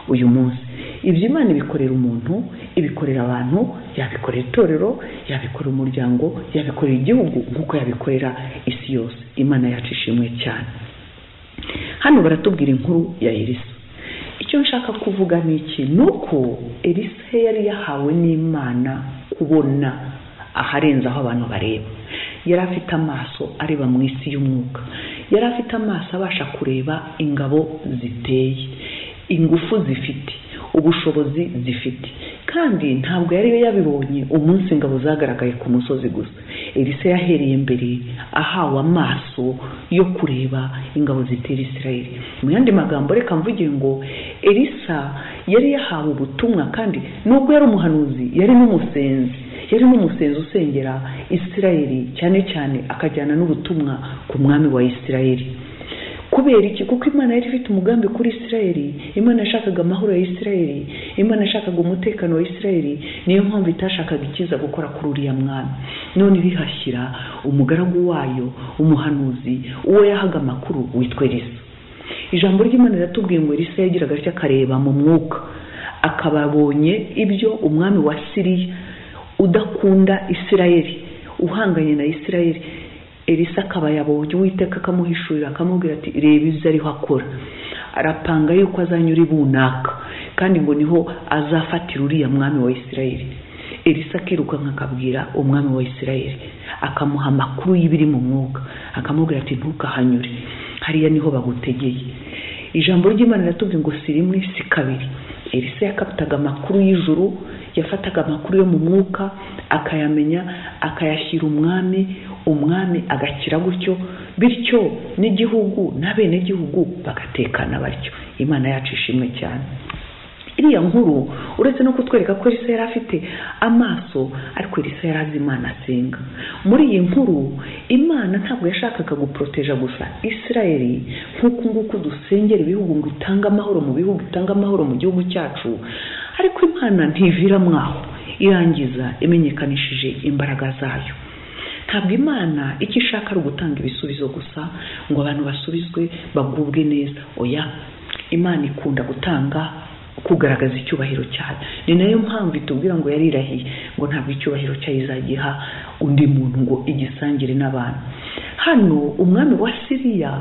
Uyu munsi ibyo imana ibikorera umuntu ibikorera abantu yabikorera itorero yabikorera umuryango yabikorera igihugu nk'uko yabikorera isi yose. Imana yacu ishimwe cyane. Hano baratubwira inkuru ya elisa. Icyo nshaka kuvuga ni iki? Ni uko elisa yari yahawe n'imana kubona aharenze aho abantu bareba. Yari afite amaso areba mu isi y'umwuka. Yari afite amaso abasha kureba ingabo ziteye ingufu zifite. Ubushobozi zifite. Kandi ntabwo yari yabibonye umunsi ingabo zagaragaye ku musozi gusa. Elisa yahereye mbere ahawe amaso yo kureba ingabo zitera isirayeli. Mu yandi magambo reka mvuge ngo elisa yari yahawe ubutumwa kandi nubwo yari umuhanuzi yari n'umusenzi. Yari n'umusenzi usengera isirayeli cyane cyane akajyana n'ubutumwa ku mwami wa isirayeli. Kubera iki? Kuko imana yari ifite umugambi kuri isirayeli. Imana yashakaga amahoro ya isirayeli. Imana yashakaga umutekano wa isirayeli. Niyo mpamvu itashakaga ikiza gukora kuri uriya mwami. None bihashyira umugaragu wayo umuhanuzi uwo yahaga amakuru witwa elisa ijambo ry'imana riratubwiye ngo elisa yagiraga atya akareba mu mwuka. Akaba abonye ibyo umwami wa siriya udakunda isirayeli uhanganye na isirayeli. Elisa akaba yabonye uwiteka akamuhishurira akamubwira ati reba ibyo ariho akora. Arapanga yuko azanyura ibunaka kandi ngo ni ho azafatira uriya mwami wa isirayeli. Elisa akirukanka akabwira umwami wa isirayeli. Akamuha amakuru y'ibiri mu mwuka. Akamubwira ati ntukahanyure. Hariya ni ho bagutegeye. Ijambo ry'imana riratubwira ngo si rimwe si kabiri. Elisa yakafataga amakuru y'ijuru yafataga amakuru yo mu mwuka akayamenya akayashyira umwami umwami agakira gutyo bityo n'igihugu n'abenegihugu bagatekana batyo. Imana yacu ishimwe cyane. Iriya nkuru uretse no kutwereka ko elisa yari afite amaso ariko elisa yari azi imana asenga. Muri iyi nkuru imana ntabwo yashakaga guporoteja gusa isirayeli nk'uku nguku dusengera ibihugu ngo itange amahoro mu bihugu itange amahoro mu gihugu cyacu. Ariko imana ntivira mwaho irangiza imenyekanishije imbaraga zayo. Ntabwo imana icyo ishaka ari ugutanga ibisubizo gusa ngo abantu basubizwe bagubwe neza. Oya imana ikunda gutanga kugaragaza icyubahiro cyayo. Ni na yo mpamvu itubwira ngo yarirahiye ngo ntabwo icyubahiro cyayo izagiha undi muntu ngo igisangire n'abantu. Hano umwami wa siriya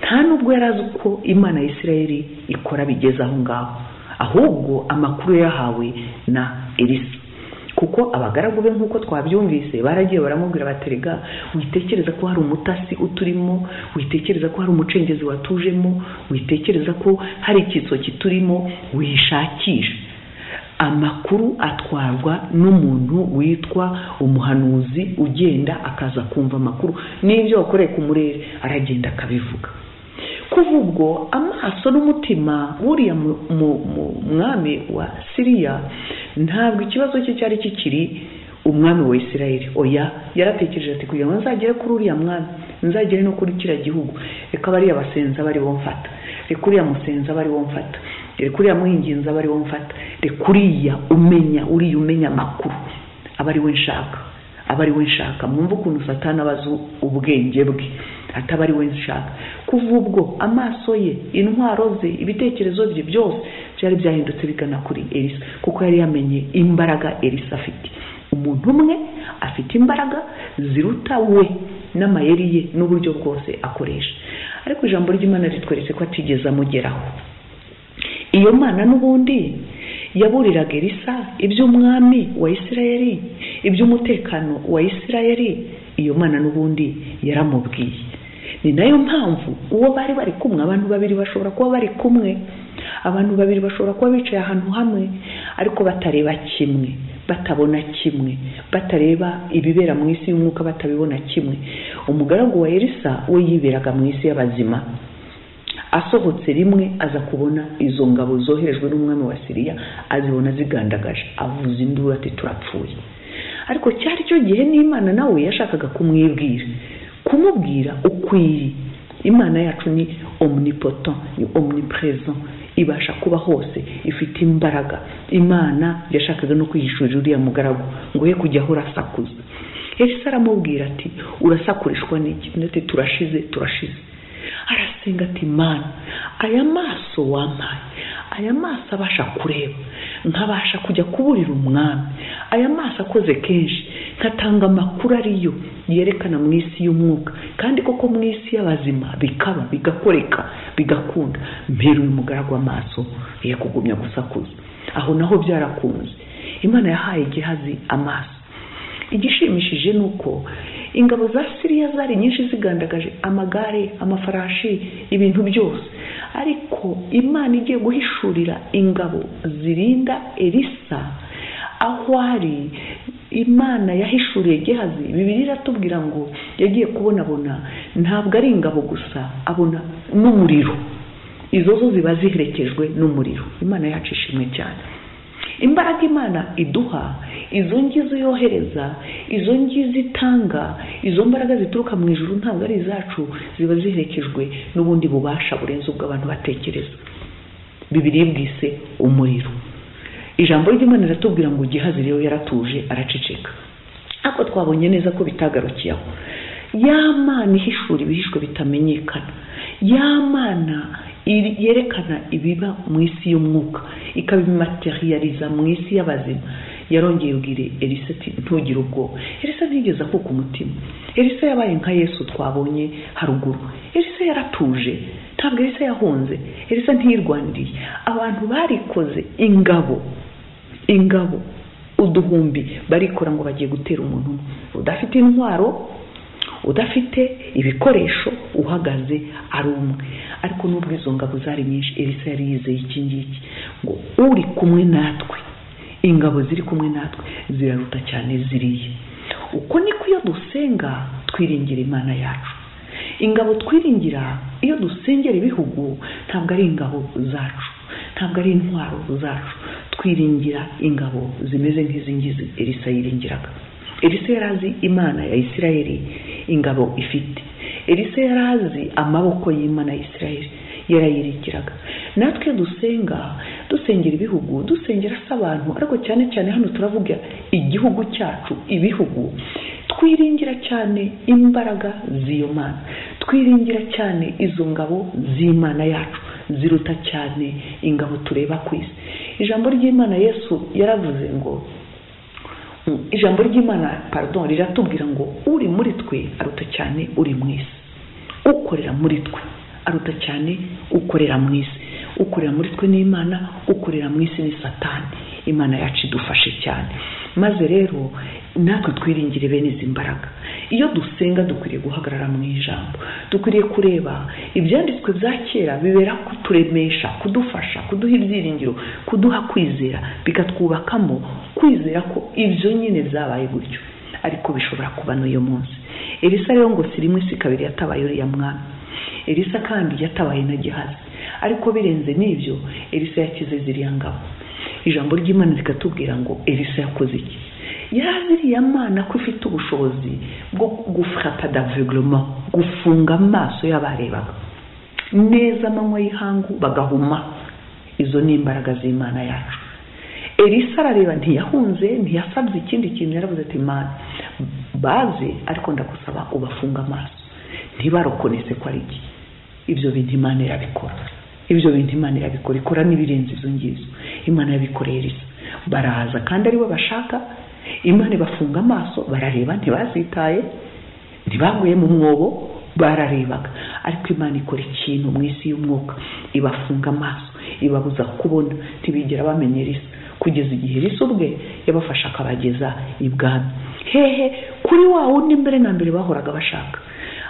nta nubwo yari azi uko imana ya isirayeli ikora bigeze aho ngaho. Ahubwo amakuru yahawe na elisa. Kuko abagaragu be nk'uko twabyumvise baragiye baramubwira baterega witekereza ko hari umutasi uturimo? Witekereza ko hari umucengezi watujemo? Witekereza ko hari icyitso kiturimo? Wishakisha amakuru atwarwa n'umuntu witwa umuhanuzi ugenda akaza kumva amakuru. N'ibyo wakoreye ku murere aragenda akabivuga. Kuva ubwo amaso n'umutima wuriya mwami wa siriya ntabwo ikibazo cye cyari kikiri umwami wa isirayeli. Oya yaratekereje ati kugira ngo nzagere kuri uriya mwami nzagere no kuri kiriya gihugu reka bariya basenza bari bo mfata reka uriya musenza bari wo mfata reka uriya muhinginzi aba ari wo mfata reka uriya umenya uriya umenya amakuru aba ari we nshaka aba ari we nshaka. Mwumve ukuntu satani aba azi ubwenge bwe. Ataba ari we nshaka kuva ubwo amaso ye intwaro ze ibitekerezo bye byose byari byahindutse bigana kuri elisa kuko yari yamenye imbaraga elisa afite. Umuntu umwe afite imbaraga ziruta we n'amayeri ye n'uburyo bwose akoresha. Ariko ijambo ry'imana ritweretse ko atigeze amugeraho. Iyo mana n'ubundi yaburiraga elisa iby'umwami wa isirayeli iby'umutekano wa isirayeli iyo mana n'ubundi yaramubwiye. Ni na yo mpamvu uwo bari bari kumwe abantu babiri bashobora kuba bari kumwe abantu babiri bashobora kuba bicaye ahantu hamwe ariko batareba kimwe batabona kimwe batareba ibibera mu isi y'umwuka batabibona kimwe. Umugaragu wa elisa we yiberaga mu isi y'abazima. Asohotse rimwe aza kubona izo ngabo zoherejwe n'umwami wa siriya azibona zigandagaje. Avuza induru ati turapfuye. Ariko cyari cyo gihe n'imana nawe yashakaga kumwibwira. Kumubwira ukwiri imana yacu ni omnipotent ni omnipresent. Ibasha kuba hose ifite imbaraga. Imana yashakaga no kwihishurira uriya mugaragu ngo ye kujya ahora asakuza. Elisa aramubwira ati urasakurishwa n'iki? Ati turashize turashize. Arasenga ati mana aya maso wampaye. Aya maso abasha kureba. Nkabasha kujya kuburira umwami. Aya maso akoze kenshi. Nkatanga amakuru ariyo yerekana mu isi y'umwuka. Kandi koko mu isi y'abazima bikaba bigakoreka bigakunda. Mbere uyu mugaragu w'amaso ye kugumya gusakuza. Aho naho byarakunze. Imana yahaye igihazi amaso. Igishimishije ni uko ingabo za siriya zari nyinshi zigandagaje amagare amafarashi ibintu byose. Ariko imana igiye guhishurira ingabo zirinda elisa aho ari imana yahishuriye gehazi bibiri iratubwira ngo yagiye kubonabona ntabwo ari ingabo gusa abona n'umuriro. Izo zo ziba ziherekejwe n'umuriro. Imana yacu ishimwe cyane. Imbaraga imana iduha izo ngizo yohereza izo ngizo itanga izo mbaraga zituruka mu ijuru ntabwo ari izacu ziba ziherekejwe n'ubundi bubasha burenze ubwo abantu batekereza. Bibiri bwise umuriro. Ijambo ry'imana riratubwira ngo gihazi rero yaratuje araceceka. Ariko twabonye neza ko bitagarukiye aho ya mana ihishura ibihishwe bitamenyekana. Ya mana iri- yerekana ibiba mu isi y'umwuka. Ikabimaterializa mu isi y'abazima. Yarongeye ubwire elisa ati ntugire ubwoba. Elisa ntigeze akuka umutima. Elisa yabaye nka yesu twabonye haruguru. Elisa yaratuje. Ntabwo elisa yahunze. Elisa ntiyirwaniriye. Abantu barikoze ingabo. Ingabo uduhumbi barikora ngo bagiye gutera umuntu umwe. Udafite intwaro udafite ibikoresho uhagaze ari umwe. Ariko nubwo izo ngabo zari nyinshi elisa yari yizeye iki ngiki? Ngo uri kumwe natwe ingabo ziri kumwe natwe ziraruta cyane ziriya. Uko niko iyo dusenga twiringira imana yacu. Ingabo twiringira iyo dusengera ibihugu ntabwo ari ingabo zacu. Ntabwo ari intwaro zacu twiringira ingabo zimeze nk'izi ngizi elisa yiringiraga elisa yari azi imana ya isirayeli ingabo ifite. Elisa yari azi amaboko y'imana ya isirayeli yarayiringiraga natwe dusenga dusengera ibihugu dusengera se abantu ariko cyane cyane hano turavuga igihugu cyacu ibihugu. Twiringira cyane imbaraga z'iyo mana. Twiringira cyane izo ngabo z'imana yacu. Ziruta cyane ingabo tureba ku isi. Ijambo ry'imana yesu yaravuze ngo ijambo ry'imana pardon riratubwira ngo uri muri twe aruta cyane uri mu isi. Ukorera muri twe aruta cyane ukorera mu isi. Ukorera muri twe n'imana ukorera mu isi ni satani. Imana yacu idufashe cyane. Maze rero natwe twiringire bene izi mbaraga. Iyo dusenga dukwiriye guhagarara mu ijambo. Dukwiriye kureba ibyanditswe bya kera bibera kuturemesha kudufasha kuduha ibyiringiro kuduha kwizera bikatwubakamo kwizera ko ibyo nyine byabaye gutyo. Ariko bishobora kuba n'uyu munsi. Elisa rero ngo si rimwe si kabiri yatabaye uriya mwami. Elisa kandi yatabaye na gihazi ariko birenze n'ibyo elisa yakize ziriya ngabo. Ijambo ry'imana rikatubwira ngo elisa yakoze iki? Yari iriya mana ko ifite ubushobozi bwo gufata d'aveuglement gufunga amaso y'abarebaga. Neza amanywa y'ihangu bagahuma. Izo ni imbaraga z'imana yacu. Elisa arareba ntiyahunze ntiyasabye ikindi kintu. Yaravuze ati mana baze ariko ndagusaba ubafunga amaso. Ntibarokonese ko ari iki. Ibyo bintu imana irabikora. Ibyo bintu imana irabikora. Ikora n'ibirenze izo ngizo imana yabikoreye elisa baraza kandi ari bo bashaka. Imana ibafunga amaso barareba ntibazitaye. Ntibaguye mu mwobo bararebaga. Ariko imana ikora ikintu mu isi y'umwuka. Ibafunga amaso ibabuza kubona. Ntibigera bamenya elisa kugeza igihe elisa ubwe yabafasha akabageza ibwami. Hehe kuri wa wundi mbere na mbere bahoraga bashaka?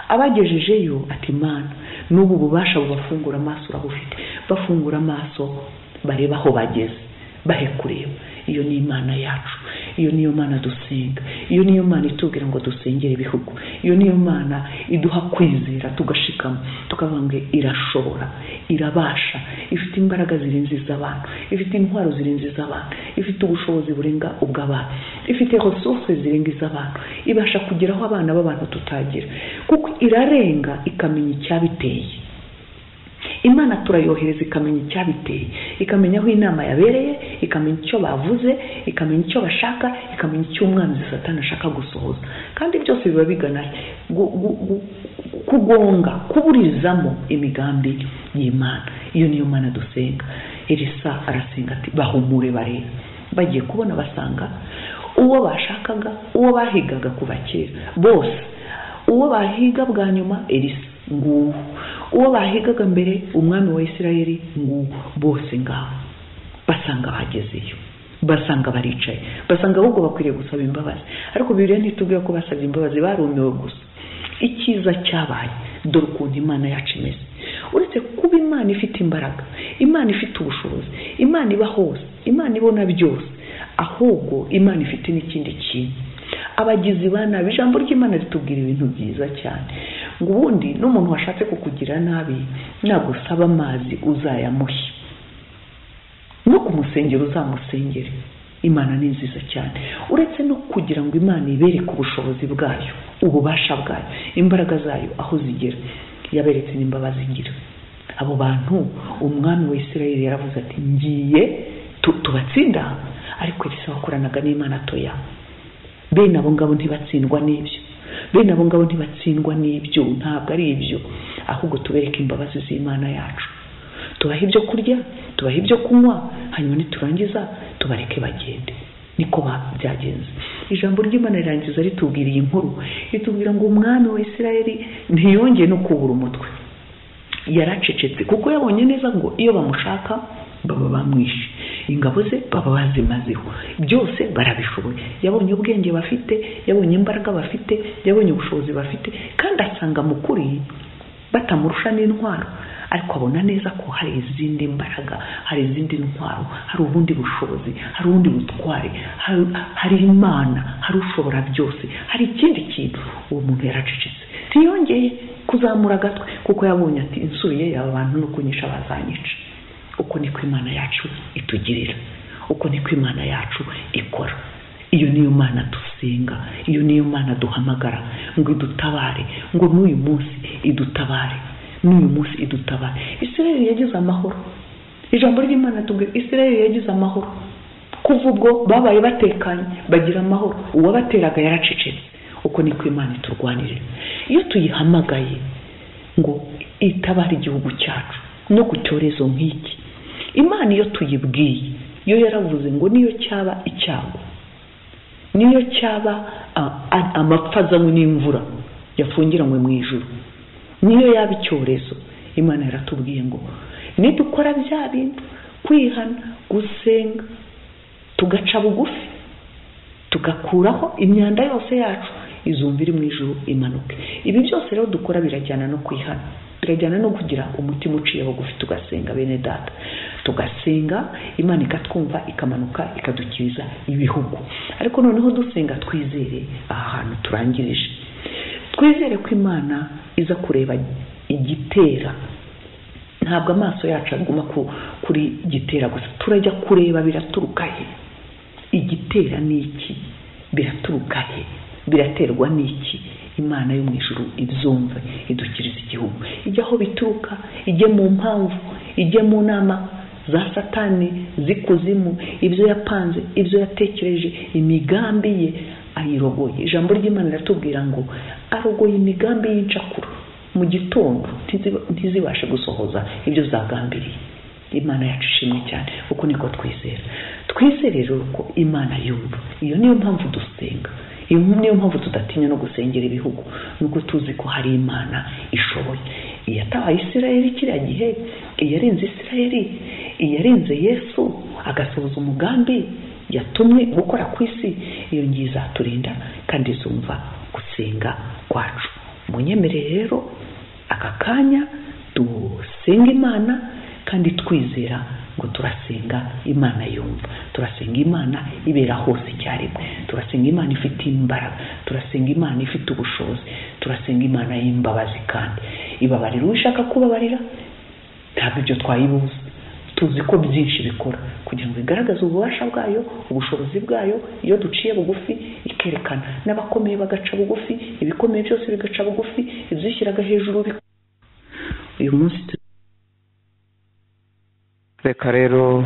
Abagejejeyo ati mana n'ubu bubasha bubafungura amaso urabufite bafungura amaso bareba aho bageze bahe kureba. Iyo ni imana yacu. Iyo niyo mana dusenga iyo niyo mana itubwira ngo dusengere ibihugu. Iyo niyo mana iduha kwizera tugashikama tukavuga ngo irashobora irabasha ifite imbaraga zirenze iz'abantu ifite intwaro zirenze iz'abantu ifite ubushobozi burenga ubw'abantu ifite resource zirenga iz'abantu ibasha kugeraho abana b'abantu tutagira. Kuko irarenga ikamenya icyabiteye. Imana turayohereza ikamenya icyabiteye ikamenya aho inama yabereye ikamenya icyo bavuze ikamenya icyo bashaka ikamenya icyo umwanzi satani ashaka gusohoza. Kandi byose biba bigana kugonga kuburizamo imigambi y'imana. Iyo niyo mana dusenga. Elisa arasenga ati bahumure barebe bagiye kubona basanga uwo bashakaga uwo bahigaga kuva kera bose. Uwo bahiga bwa nyuma elisa. Nguwo uwo bahigaga mbere umwami wa isirayeli nguwo bose ngabo basanga bagezeyo. Basanga baricaye. Basanga ahubwo bakwiriye gusaba imbabazi. Ariko bibiliya ntitubwira ko basabye imbabazi barumiwe gusa. Icyiza cyabaye dore ukuntu imana yacu imeze. Uretse kuba imana ifite imbaraga imana ifite ubushobozi imana iba hose imana ibona byose ahubwo imana ifite n'ikindi kintu. Abagizi ba nabi ijambo ry'imana ritubwira ibintu byiza cyane. Ngo ubundi n'umuntu washatse kukugira nabi nagusaba amazi uzayamuhe. No kumusengera uzamusengere. Imana ni nziza cyane. Uretse no kugira ngo imana ibereke ubushobozi bwayo ububasha bwayo imbaraga zayo aho zigera yaberetse n'imbabazi igira abo bantu umwami wa isirayeli yaravuze ati ngiye tu- tubatsinda. Ariko elisa wakoranaga n'imana toya. Bene abo ngabo ntibatsindwa n'ibyo. Bene abo ngabo ntibatsindwa n'ibyo. Ntabwo ari ibyo. Ahubwo tubereke imbabazi z'imana yacu. Tubahe ibyo kurya tubahe ibyo kunywa hanyuma niturangiza tubareke bagende. Niko byagenze. Ijambo ry'imana rirangiza ritubwira iyi nkuru. Ritubwira ngo umwami wa isirayeli ntiyongeye no kubura umutwe. Yaracecetse kuko yabonye neza ngo iyo bamushaka baba bamwishe. Ingabo ze baba bazimazeho byose barabishoboye. Yabonye ubwenge bafite yabonye imbaraga bafite yabonye ubushobozi bafite kandi asanga mu kuri batamurusha n'intwaro. Ariko abona neza ko hari izindi mbaraga hari izindi ntwaro hari ubundi bushobozi hari ubundi butware hari, imana hari ushobora byose hari ikindi kintu uwo muntu yaracecetse. Ntiyongeye kuzamura agatwe kuko yabonye ati insuye aba bantu no kunyisha bazanyica uko niko imana yacu itugirira. Uko niko imana yacu ikora. Iyo niyo mana dusenga. Iyo niyo mana duhamagara. Ngo idutabare. Ngo n'uyu munsi idutabare. N'uyu munsi idutabare. Isirayeli yagize amahoro. Ijambo ry'imana tubwira isirayeli yagize amahoro. Kuva ubwo babaye batekanye bagira amahoro. Uwabateraga yaracecetse. Uko niko imana iturwanirira iyo tuyihamagaye ngo itabare igihugu cyacu no ku cyorezo nk'iki imana iyo tuyibwiye yo yaravuze ngo niyo cyaba icyago niyo cyaba amapfa azanywe n'imvura yafungiranywe mu ijuru niyo yaba icyorezo. Imana yaratubwiye ngo nidukora bya bintu kwihana gusenga tugaca bugufi tugakuraho imyanda yose yacu izumva iri mu ijuru imanuke. Ibi byose rero dukora birajyana no kwihana. Birajyana no kugira umutima uciye bugufi tugasenga bene data. Tugasenga imana ikatwumva ikamanuka ikadukiriza ibihugu. Ariko noneho dusenga twizere aha hantu turangirije. Twizere ko imana iza kureba igitera. Ntabwo amaso yacu aguma ku- kuri gitera gusa. Turajya kureba biraturuka he? Igitera ni iki? Biraturuka he? Biraterwa n'iki? Imana yo mu ijuru ibyumve idukiriza igihugu. Ijya aho bituruka ijye mu mpamvu ijye mu nama za satani z'ikuzimu ibyo yapanze ibyo yatekereje imigambi ye ayirogoye. Ijambo ry'imana riratubwira ngo arogoye imigambi y'incakuru mu gitondo ntiziba- ntizibashe gusohoza ibyo zagambiriye. Imana yacu ishimwe cyane uko niko twizera. Twizere rero ko imana yumva. Iyo niyo mpamvu dusenga. Iyo niyo mpamvu tudatinya no gusengera ibihugu nuko tuzi ko hari imana ishoboye. Iyatabaye isirayeli kiriya gihe iyarinze isirayeli iyarinze yesu agasohoza umugambi yatumwe gukora ku isi iyo ngiyo izaturinda kandi izumva gusenga kwacu. Munyemerere rero aka kanya dusenga imana kandi twizera ngo turasenga imana yumva turasenga imana ibera hose icyarimwe turasenga imana ifite imbaraga turasenga imana ifite ubushobozi turasenga imana y'imbabazi kandi. Ibabarira uwo ishaka kubabarira ntabwo ibyo twayibuza tuzi ko byinshi bikora kugira ngo igaragaze ububasha bwayo ubushobozi bwayo iyo duciye bugufi ikerekana n'abakomeye bagaca bugufi ibikomeye byose bigaca bugufi ibyishyiraga hejuru uyu munsi reka rero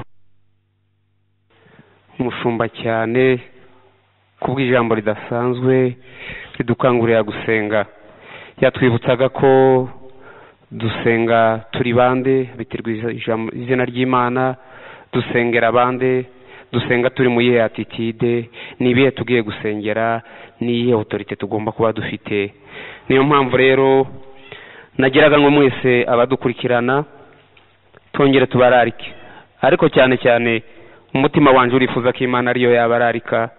umushumba cyane kubw'ijambo ridasanzwe ridukangurira gusenga. Yatwibutsaga ko dusenga turi bande ijambo- izina ry'imana dusengera abande dusenga turi mu yihe atitide ni ibihe tugiye gusengera ni iyihe otorite tugomba kuba dufite. Niyo mpamvu rero nagiraga ngo mwese abadukurikirana twongere tubararike. Ariko cyane cyane umutima wanjye urifuza ko imana ariyo yabararika.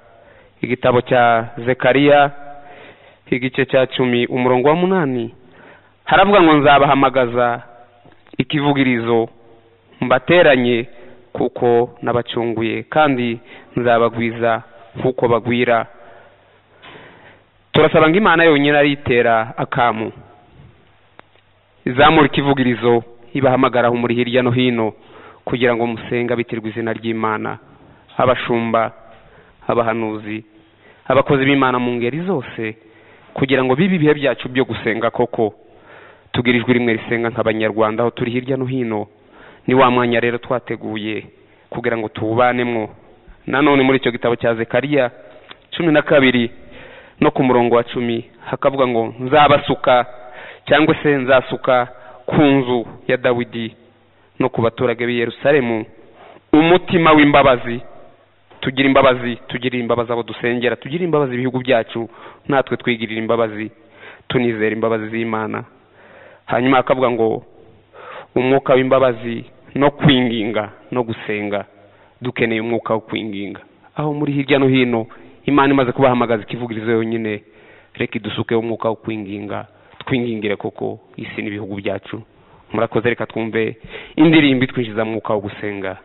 Igitabo cya zekariya igice cya cumi umurongo wa munani haravuga ngo nzabahamagaza ikivugirizo mbateranye kuko nabacunguye kandi nzabagwiza kuko bagwira. Turasaba ngo imana yonyine aritera akamu izamura ikivugirizo. Ibahamagaraho muri hirya no hino kugira ngo musenga bitirwa izina ry'imana. Abashumba abahanuzi abakozi b'imana mu ngeri zose kugira ngo bibe ibihe byacu byo gusenga koko. Tugira ijwi rimwe risenga nk'abanyarwanda aho turi hirya no hino. Ni wa mwanya rero twateguye kugira ngo tuwubanemwo. Nanone muri icyo gitabo cya zekariya cumi na kabiri no ku murongo wa cumi hakavuga ngo nzabasuka cyangwa se nzasuka ku nzu ya dawidi no ku baturage b'i yerusalemu umutima w'imbabazi. Tugira imbabazi tugirira imbabazi abo dusengera tugirire imbabazi ibihugu byacu natwe twigirira imbabazi tunizera imbabazi z'imana. Hanyuma hakavuga ngo umwuka w'imbabazi no kwinginga no gusenga dukeneye umwuka wo kwinginga. Aho muri hirya no hino imana imaze kubahamagaza ikivugirizo yonyine reka idusukeho umwuka wo kwinginga twingingire koko isi n'ibihugu byacu. Murakoze reka twumve indirimbo itwinjiza mwuka wo gusenga.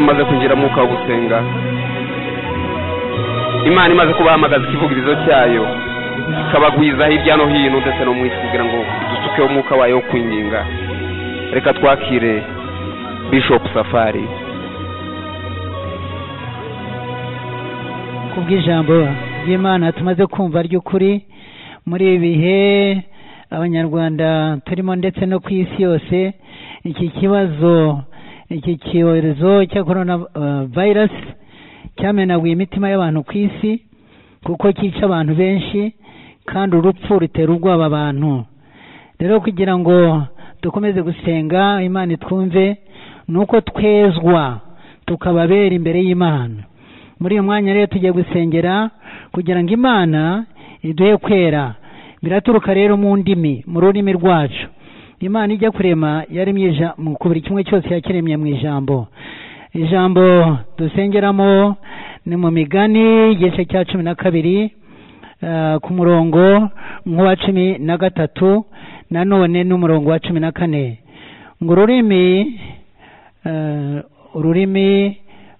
Mumaze kugira umwuka wo gusenga. Imana imaze kubahamagaza ikivugirizo cyayo. Ikabagwiza hirya no hino ndetse no mu isi kugira ngo dusukeho umwuka wayo wo kwinginga. Reka twakire bishop safari. Kubw'ijambo ry'imana tumaze kumva ry'ukuri muri ibi bihe abanyarwanda turimo ndetse no ku isi yose iki kibazo iki cyorezo cya korona vayirasi cyamenaguye imitima y'abantu ku isi kuko cyica abantu benshi kandi urupfu rutera ubwoba abantu. Rero kugira ngo dukomeze gusenga imana itwumve ni uko twezwa tukababera imbere y'imana. Muri uyu mwanya rero tugiye gusengera kugira ngo imana iduhe kwera. Biraturuka rero mu ndimi mu rurimi rwacu. Imana ijya kurema yaremye ku buri kimwe cyose yakiremye mu ijambo. Ijambo dusengeramo ni mu migani igice cya cumi na kabiri ku murongo nk'uwa cumi na gatatu nanone n'umurongo wa cumi na kane. Ngo ururimi ururimi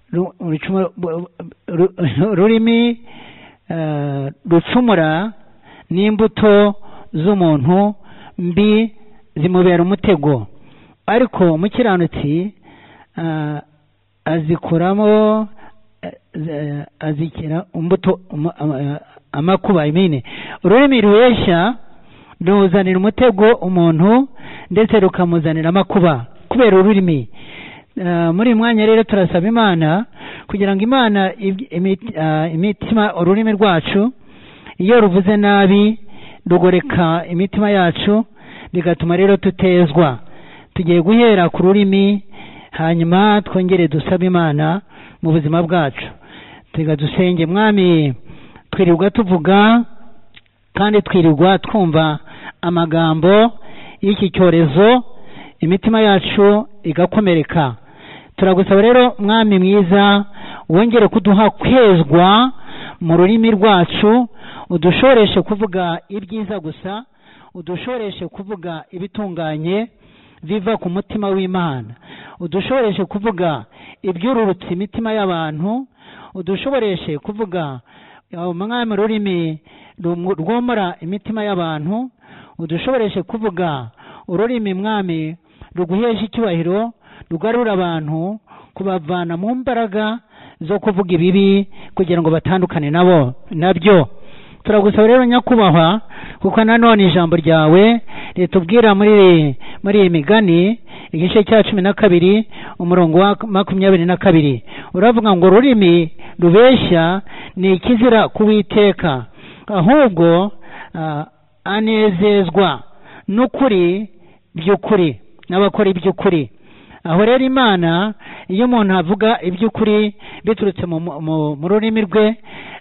ururimi rucumura n'imbuto z'umuntu mbi zimubera umutego. Ariko umukiranutsi azikuramo azikira imbuto amakuba. Imine ururimi rubeshya ruzanira umutego umuntu ndetse rukamuzanira amakuba. Kubera ururimi muri uyu mwanya rero turasaba imana kugira ngo imana imitima ururimi rwacu iyo ruvuze nabi rugoreka imitima yacu bigatuma rero tutezwa. Tugiye guhera ku rurimi hanyuma twongere dusabe imana mu buzima bwacu. Tuga dusenge mwami twirirwa tuvuga kandi twirirwa twumva amagambo y'iki cyorezo imitima yacu igakomereka. Turagusaba rero mwami mwiza wongere kuduha kwezwa mu rurimi rwacu udushoreshe kuvuga ibyiza gusa udushoreshe kuvuga ibitunganye biva ku mutima w'imana. Udushoreshe kuvuga ibyururutse imitima y'abantu. Udushoboreshe kuvuga umwami rurimi rwomora imitima y'abantu. Udushoboreshe kuvuga ururimi mwami ruguhesha icyubahiro rugarura abantu kubavana mu mbaraga zo kuvuga ibibi kugira ngo batandukane nabo na byo. Turagusaba rero nyakubahwa kuko nanone ijambo ryawe ritubwira muri muri iyi migani igice cya cumi na kabiri umurongo wa makumyabiri na kabiri. Uravuga ngo ururimi rubeshya ni ikizira kuwiteka ahubwo anezezwa n'ukuri by'ukuri n'abakora iby'ukuri. Aho rero imana iyo umuntu avuga iby'ukuri biturutse mu rurimi rwe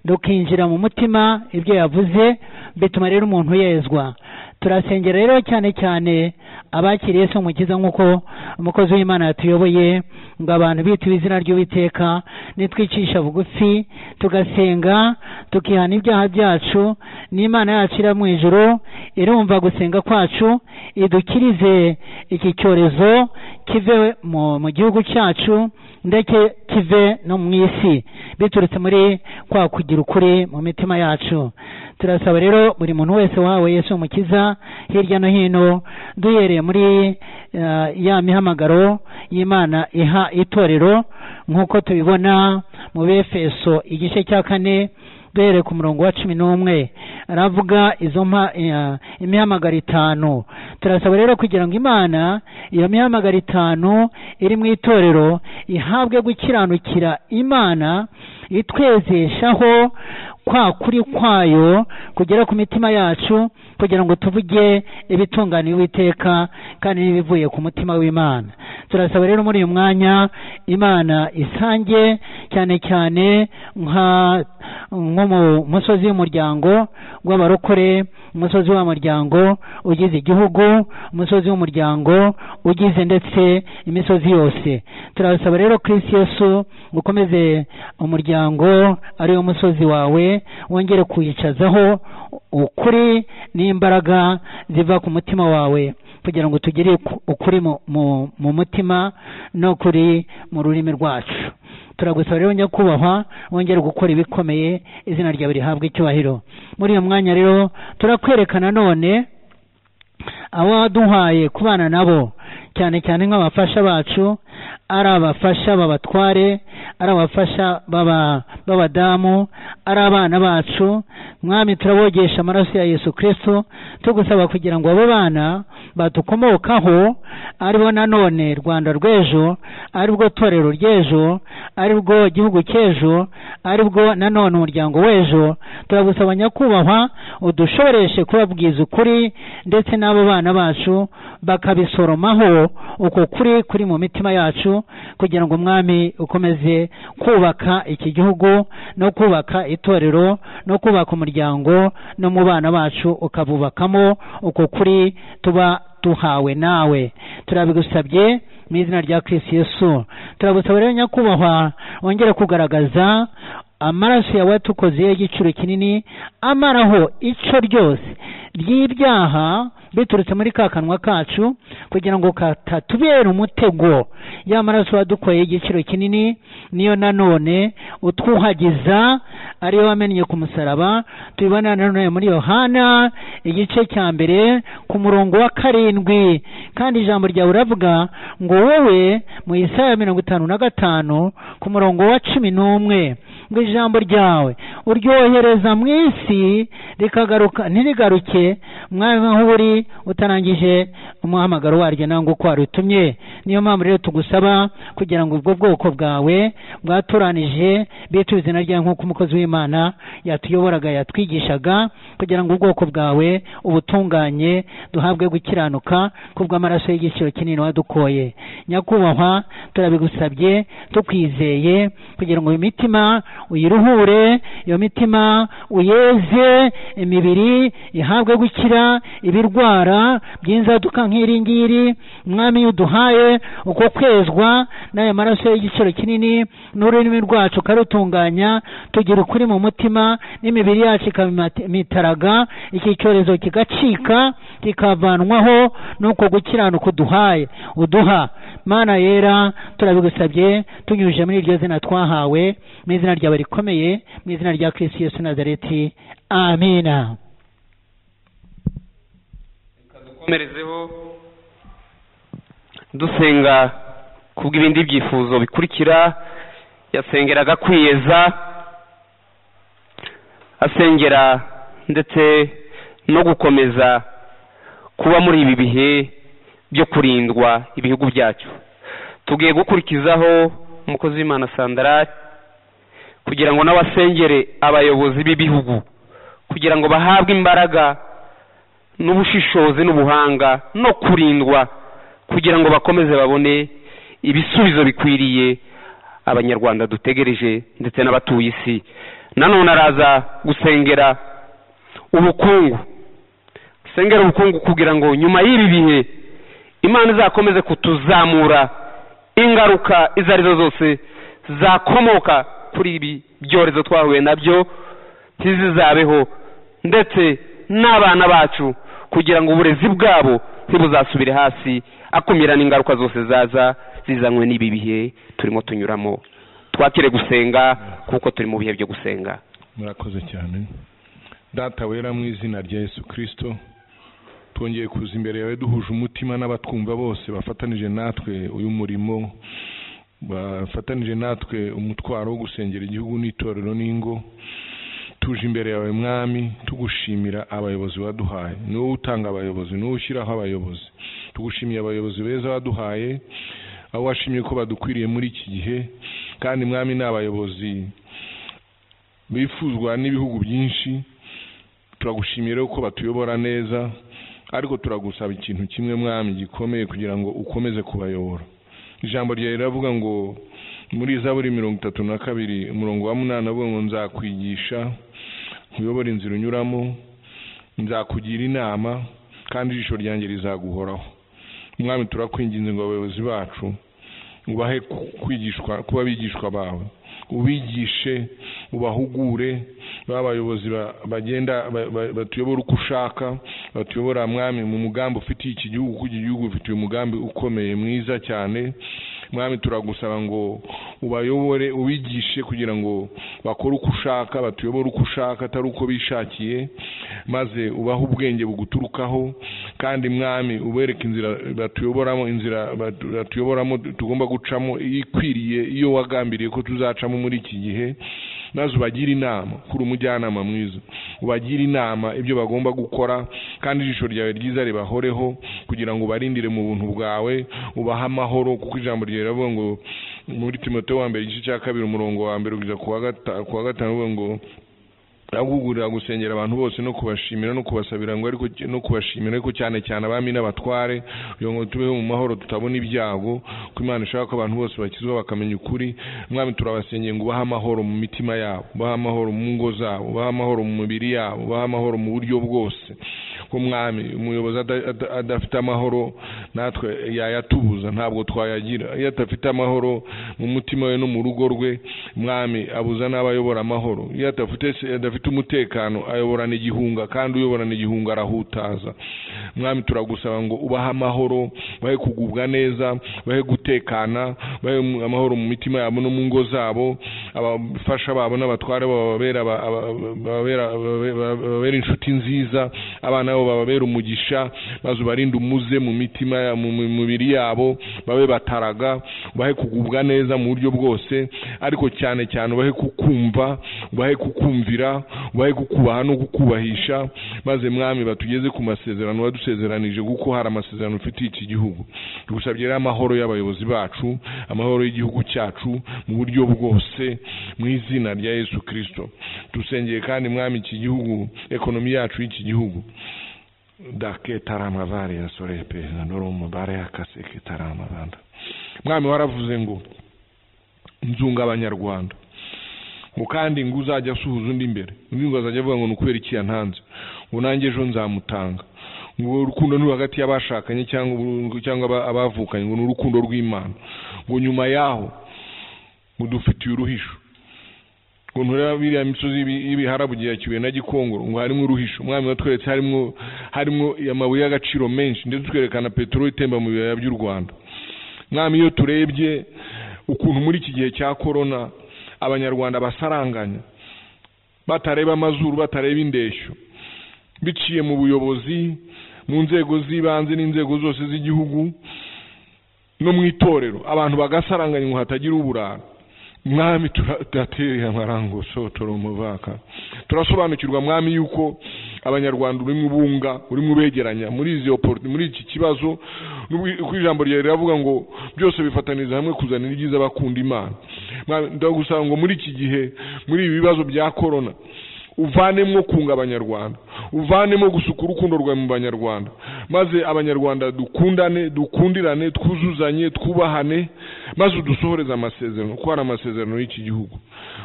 rukinjira mu mutima ibyo yavuze bituma rero umuntu yezwa. Turasengera rero cyane cyane abakiriye se umukiza nk'uko umukozi w'imana yatuyoboye ngo abantu bitiwe izina ry'uwiteka nitwicisha bugufi tugasenga tukihana ibyaha byacu n'imana yacu iri mu ijoro irumva gusenga kwacu idukirize iki cyorezo kive mu gihugu cyacu ndetse kive no mu isi. Biturutse muri kwa kugira ukuri mu mitima yacu. Turasaba rero buri muntu wese wawe yesu umukiza hirya no hino duhereye muri ya mihamagaro y'imana iha itorero. Nk'uko tubibona mu befeso igice cya kane duhereye ku murongo wa cumi n'umwe. Aravuga izo imihamagaro itanu. Turasaba rero kugira ngo imana iyo mihamagaro itanu iri mu itorero ihabwe gukiranukira imana itwezeshaho kwa kuri kwayo kugera ku mitima yacu kugira ngo tuvuge ibitunganiye uwiteka kandi n'ibivuye ku mutima w'imana. Turasaba rero muri uyu mwanya imana isange cyane cyane nko mu musozi w'umuryango w'abarokore umusozi w'umuryango ugize igihugu umusozi w'umuryango ugize ndetse imisozi yose. Turasaba rero kirisi yesu ukomeze umuryango ari wo musozi wawe wongere kuyicazaho ukuri n'imbaraga ziva ku mutima wawe. Kugira ngo tugire uku- ukuri mu, mu, mu mutima no kuri mu rurimi rwacu. Turagusaba rero nyakubahwa wongere gukora ibikomeye izina ryawe rihabwa icyubahiro. Muri uyu mwanya rero turakwerekana none abo waduhaye kubana nabo cyane cyane nk'abafasha bacu ari abafasha b'abatware ari abafasha b'aba- b'abadamu ari abana bacu. Mwami turabogesha amaraso ya yesu kirisito tugusaba kugira ngo abo bana badukomokaho ari bo nanone rwanda rw'ejo ari bwo torero ry'ejo ari bwo gihugu cy'ejo ari bwo nanone umuryango w'ejo. Turagusaba nyakubahwa udushoboreshe kubabwiza ukuri ndetse n'abo bana bacu bakabisoromaho uko kuri kuri mu mitima yacu kugira ngo umwami ukomeze kubaka iki gihugu no kubaka itorero no kubaka umuryango no mu bana bacu ukabubakamo uko kuri tuba duhawe nawe. Turabigusabye mu izina rya kirisi yesu. Turagusaba rero nyakubahwa wongere kugaragaza amaraso yawe yatukoze igiciro kinini amaraho ico ryose. Ry'ibyaha biturutse muri ka kanwa kacu kugira ngo katatubera umutego. Ya maraso wadukoye igiciro kinini niyo nanone utwuhagiza ariyo wamennye ku musaraba tubibona nanone muri yohana igice cya mbere ku murongo wa karindwi. Kandi ijambo ryawe uravuga ngo wowe mu isaya mirongo itanu na gatanu ku murongo wa cumi n'umwe. Ngo ijambo ryawe uryohereza mu isi rikagaruka ntirigaruke. Mwami aho uri utarangije umuhamagaro waryo nangwa uko warutumye niyo mpamvu rero tugusaba kugira ngo ubwo bwoko bwawe bwatoranije bitu izina ryawe nk'uko umukozi w'imana yatuyoboraga yatwigishaga kugira ngo ubwoko bwawe ubutunganye duhabwe gukiranuka kubw'amaraso y'igiciro kinini wadukoye. Nyakubahwa turabigusabye tukwizeye kugira ngo imitima uyiruhure iyo mitima uyeze imibiri ihabwe gukira ibirwara by'inzaduka nk'iri ngiri mwami uduhaye uko kwezwa n'ayo maraso y'igiciro kinini n'ururimi rwacu ukarutunganya tugira ukuri mu mutima n'imibiri yacu ikamitaraga iki cyorezo kigacika kikavanwaho n'uko gukiranuka uduhaye uduha mana yera turabigusabye tunyujije muri iryo zina twahawe mu izina ryawe rikomeye mu izina rya kirisi yesu nazareti. Amina. Dukomerezeho dusenga kubw'ibindi byifuzo bikurikira yasengeraga kwiyeza asengera ndetse no gukomeza kuba muri ibi bihe byo kurindwa ibihugu byacu tugiye gukurikizaho umukozi w'imana sandarari kugira ngo nawe asengere abayobozi b'ibihugu kugira ngo bahabwe imbaraga n'ubushishozi n'ubuhanga no kurindwa kugira ngo bakomeze babone ibisubizo bikwiriye abanyarwanda dutegereje ndetse n'abatuye isi. Nanone araza gusengera ubukungu sengera ubukungu kugira ngo nyuma y'ibi bihe imana izakomeze kutuzamura ingaruka izo ari zo zose zakomoka kuri ibi byorezo twahuye na byo ntizizabeho ndetse n'abana bacu kugira ngo uburezi bwabo ntibuzasubire hasi akumira n'ingaruka zose zaza zizanywe n'ibi bihe turimo tunyuramo. Twakire gusenga kuko turi mu bihe byo gusenga. Murakoze cyane. Data wera mu izina rya yesu kirisito twongeye kuza imbere yawe duhuje umutima n'abatwumva bose bafatanije natwe uyu murimo bafatanije natwe umutwaro wo gusengera igihugu n'itorero n'ingo. Tuje imbere yawe mwami tugushimira abayobozi waduhaye ni wowe utanga abayobozi ni wowe ushyiraho abayobozi tugushimiye abayobozi beza waduhaye aho washimye ko badukwiriye muri iki gihe kandi mwami ni abayobozi bifuzwa n'ibihugu byinshi turagushimiye rero ko batuyobora neza ariko turagusaba ikintu kimwe mwami gikomeye kugira ngo ukomeze kubayobora ijambo ryawe riravuga ngo muri zaburi mirongo itatu na kabiri umurongo wa munani avuga ngo nzakwigisha nkuyobore inzira unyuramo nzakugira inama kandi ijisho ryanjye rizaguhoraho. Mwami turakwinginze ngo abayobozi bacu ubahe kwigishwa kuba abigishwa bawe. Ubigishe ubahugure baba abayobozi bagenda batuyobora uko ushaka batuyobora mwami mu mugambi ufitiye iki gihugu kuko iki gihugu ufitiye umugambi ukomeye mwiza cyane. Mwami turagusaba ngo ubayobore ubigishe kugira ngo bakore uko ushaka batuyobore uko ushaka atari uko bishakiye maze ubahe ubwenge buguturukaho. Kandi mwami ubereke inzira batuyoboramo inzira batu- batuyoboramo tugomba gucamo ikwiriye iyo wagambiriye ko tuzacamo muri iki gihe. Maze ubagire inama kuri umujyanama mwiza. Ubagire inama ibyo bagomba gukora kandi ijisho ryawe ryiza ribahoreho kugira ngo ubarindire mu buntu bwawe ubahe amahoro kuko ijambo ryawe riravuga ngo muri timoteyo wa mbere igice cya kabiri umurongo wa mbere kugeza ku wa gatanu uvuga ngo ahugurira gusengera abantu bose no kubashimira no kubasabira ngo ariko no kubashimira ariko cyane cyane abami n'abatware kugira ngo tubeho mu mahoro tutabona ibyago ko imana ishaka ko abantu bose bakizwa bakamenya ukuri. Mwami turabasengeye ngo ubahe amahoro mu mitima yabo ubahe amahoro mu ngo zabo ubahe amahoro mu mibiri yabo ubahe amahoro mu buryo bwose. Ko mwami umuyobozi ada- ada- adafite amahoro natwe yayatubuza ntabwo twayagira. Iyo adafite amahoro mu mutima we no mu rugo rwe mwami abuza n'abayobora amahoro. Iyo adafite umutekano ayoborana igihunga kandi uyoborana igihunga arahutaza. Mwami turagusaba ngo ubahe amahoro bahe kugubwa neza bahe gutekana bahe amahoro mu mitima yabo no mu ngo zabo. Abafasha babo n'abatware bababera inshuti nziza abana babo bababera umugisha maze ubarinde umuze mu mitima mu mibiri yabo babe bataraga ubahe kugubwa neza mu buryo bwose ariko cyane cyane ubahe kukumva ubahe kukumvira ubahe kukubaha no kukubahisha maze mwami batugeze ku masezerano wadusezeranije kuko hari amasezerano ufitiye iki gihugu. Tugusabye rero amahoro y'abayobozi bacu amahoro y'igihugu cyacu mu buryo bwose mu izina rya yesu kirisito dusengeye kandi mwami iki gihugu ekonomi yacu y'iki gihugu. Dake taramavare ya sorepe noromo bare yakaseke taramavanda mwami waravuze ngo nzunga abanyarwanda ngo kandi ngo uzajya asuhuza undi imbere undi ngo azajya avuga ngo ni ukubera iki yantanze ngo nanjye ejo nzamutanga ngo urukundo ni hagati y'abashakanye cyangwa cyangwa aba- abavukanye ngo ni urukundo rw'imana ngo nyuma yaho ngo dufitiye uruhisho ngo ntureba biriya misozi y'ibi- y'ibiharabugiye ya kibuye na gikongoro ngo harimo uruhisho umwami watweretse harimo harimo amabuye y'agaciro menshi. Ndetse twerekana peteroli itemba mu bibaya by'u rwanda. Mwami iyo turebye ukuntu muri iki gihe cya korona abanyarwanda basaranganya batareba amazuru batareba indeshyo biciye mu buyobozi mu nzego z'ibanze n'inzego zose z'igihugu no mu itorero. Abantu bagasaranganya ngo hatagira uburara mwami turatereye amarango sotoro umuvaka turasobanukirwa mwami yuko abanyarwanda urimo ubunga urimo ubegeranya muri izi muri iki kibazo uko ijambo ryawe riravuga ngo byose bifataniriza hamwe kuzanira ibyiza bakunda imana. Mwami, ndagusaba ngo muri iki gihe muri ibi bibazo bya korona uvanemo kunga abanyarwanda uvanemo gusuka urukundo rwawe mu banyarwanda. Maze abanyarwanda dukundane dukundirane twuzuzanye twubahane maze udusohoreze amasezerano kuko hari amasezerano y'iki gihugu.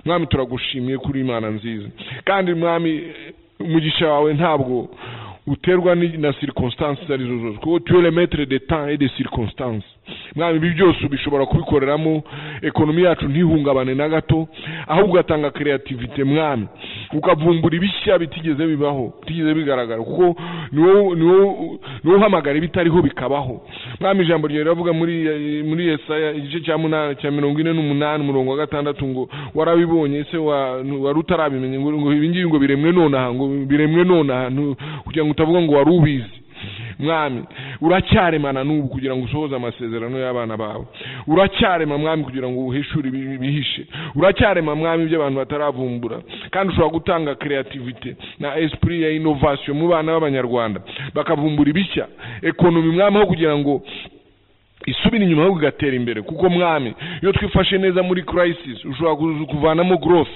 Mwami turagushimiye kuri imana nziza. Kandi mwami umugisha wawe ntabwo uterwa na circonstances izo ari zo zose kuko tu es le maître de temps et de circonstances. Mwami ibi byose ubishobora kubikoreramo ekonomi yacu ntihungabane na gato ahubwo ugatanga creativity mwami. Ukavumbura ibishya bitigeze bibaho bitigeze bigaragara. Kuko ni wowe ni wowe- ni wowe uhamagara ibitariho bikabaho. Mwami ijambo ryawe riravuga muri Yesaya igice cya mirongo ine n'umunani umurongo wa gatandatu ngo warabibonye wa- wari utarabimenye? Ngo ngo ibi ngibi ngo biremwe nonaha ngo biremwe nonaha kugira ngo utavuga ngo wari ubizi. Mwami uracyaremana n'ubu kugira ngo usohoze amasezerano y'abana bawe. Uracyarema mwami kugira ngo uhishure bihishe. Uracyarema mwami ibyo abantu bataravumbura kandi ushobora gutanga creativity na esprit ya innovation mu bana b'abanyarwanda. Bakavumbura ibishya. Ekonomi mwami aho kugira ngo isubira inyuma ahubwo igatera imbere kuko mwami iyo twifashe neza muri crisis ushobora kuvanamo growth.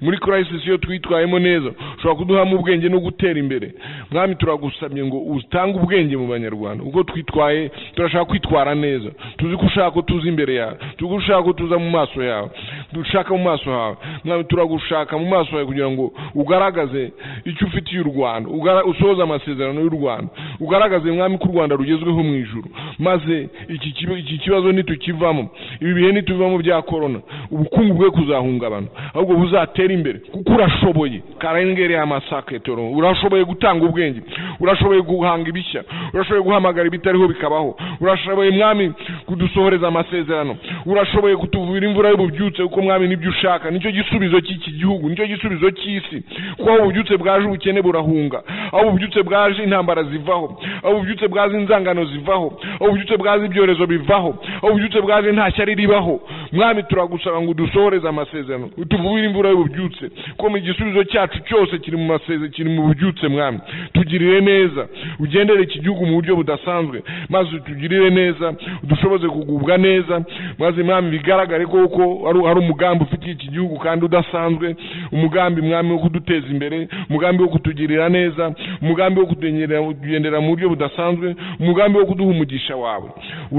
Muri crisis iyo twitwayemo neza ushobora kuduhamo ubwenge no gutera imbere. Mwami turagusabye ngo utange ubwenge mu banyarwanda. Kuko twitwaye turashaka kwitwara neza. Tuzi ko ushaka ko tuza imbere yawe. Tuzi ko ushaka ko tuza mu maso yawe. Dushaka mu maso hawe. Mwami turagushaka mu maso yawe kugira ngo ugaragaze icyo ufitiye u rwanda. Usohoze amasezerano y'u rwanda. Ugaragaze mwami ko u rwanda rugezweho mu ijuru. Maze iki iki kibazo nitukivamo. Ibi bihe nitubivamo bya korona ubukungu bwe kuzahungabana ahubwo buzatera imbere. Kuko urashoboye. Karengere amasaketoro urashoboye gutanga ubwenge. Urashoboye guhanga ibishya. Urashoboye guhamagara ibitariho bikabaho. Urashoboye mwami kudusohoreza amasezerano. Urashoboye kutuvura imvura y'ububyutse kuko mwami ni byo ushaka. Nicyo gisubizo cy'iki gihugu. Nicyo gisubizo cy'isi. Kuko aho ububyutse bwaje ubukene burahunga. Aho ububyutse bwaje intambara zivaho. Aho ububyutse bwaje inzangano zivaho. Aho ububyutse bwaje ibyorezo bivaho aho ububyutse bwaje nta shyari ribaho. Mwami turagusaba ngo udusohoreze amasezerano. Utuvubire imvura y'ububyutse ko mu gisubizo cyacu cyose kiri mu masezerano kiri mu bubyutse mwami. Tugirire neza. Ugendere iki gihugu mu buryo budasanzwe. Maze utugirire neza. Udushoboze kugubwa neza. Maze mwami bigaragare koko ari hari umugambi ufitiye iki gihugu kandi udasanzwe. Umugambi mwami wo kuduteza imbere. Umugambi wo kutugirira neza. Umugambi wo kutugendera mu buryo budasanzwe. Umugambi wo kuduha umugisha wawe.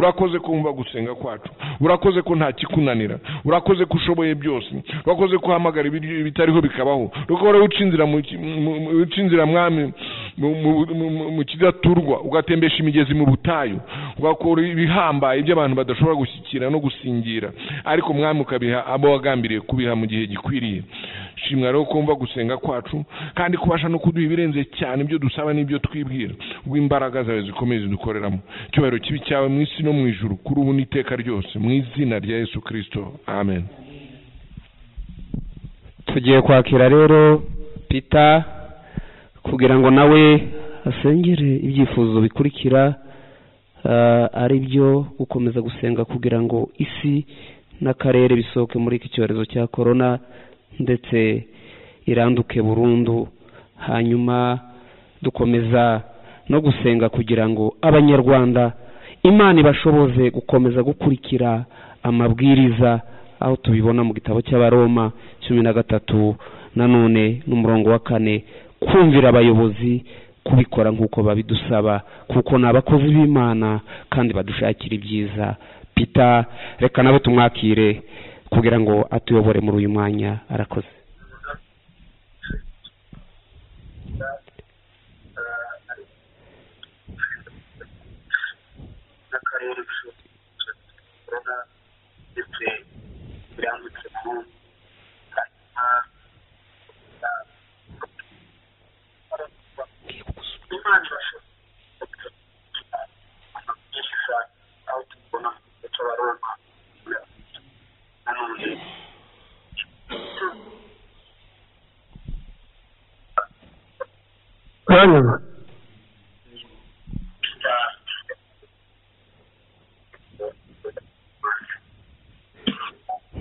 Urakoze kumva gusenga kwacu. Urakoze ko nta kikunanira. Urakoze ko ushoboye byose. Urakoze ko uhamagara ibiryo bitariho bikabaho. Urakoze uca inzira mwami mu- kidaturwa. Ugatembesha imigezi mu butayu. Ugakora ibihambaye ibyo abantu badashobora gushyikira no gusingira. Ariko mwami ukabiha abo wagambiriye kubiha mu gihe gikwiriye. Shimwa rero kumva gusenga kwacu kandi kubasha no kuduha ibirenze cyane ibyo dusaba n'ibyo twibwira. Ubwo imbaraga zawe zikomeye zidukoreramo. Icyubahiro kibi cyawe mu isi no mu ijuru kuri ubu n'iteka ryose mu izina rya yesu kirisito amen. Tugiye kwakira rero pita kugira ngo nawe asengere ibyifuzo bikurikira ah, ari byo gukomeza gusenga kugira ngo isi n'akarere bisohoke muri iki cyorezo cya korona ndetse iranduke burundu. Hanyuma dukomeza no gusenga kugira ngo abanyarwanda imana ibashoboze gukomeza gukurikira amabwiriza aho tubibona mu gitabo cy'abaroma cumi na gatatu nanone n'umurongo wa kane kumvira abayobozi kubikora nk'uko babidusaba kuko ni abakozi b'imana kandi badushakira ibyiza. Pita reka nawe tumwakire kugira ngo atuyobore muri uyu mwanya. Arakoze. N'akarere korona ndetse birambutse mu hanyuma imana irashoboye amabwiriza aho tubona mu gice cy'abaroma nanone uranyuma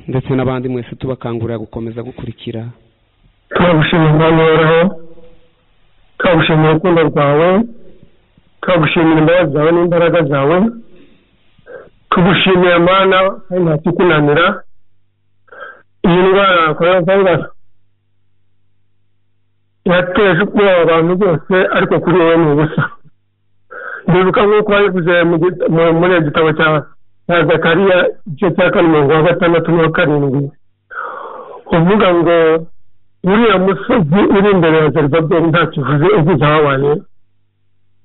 ndetse n'abandi mwese tubakangurira gukomeza gukurikira. Turagushimira umwanya uhoraho turagushimira urukundo rwawe turagushimira imbabazi zawe n'imbaraga zawe tugushimiye mana kandi nta kikunanira iyi ndwara korona virusi yateje ubwoba abantu bose ariko kuri wowe ni ubusa. Ndibuka nk'uko wabivuze muri gitabo cya cya zakariya igice cya umurongo wa gatandatu n'uwa karindwi uvuga ngo uriya musozi uri imbere ya zerubabeli nta kivuze uvuze ahabaye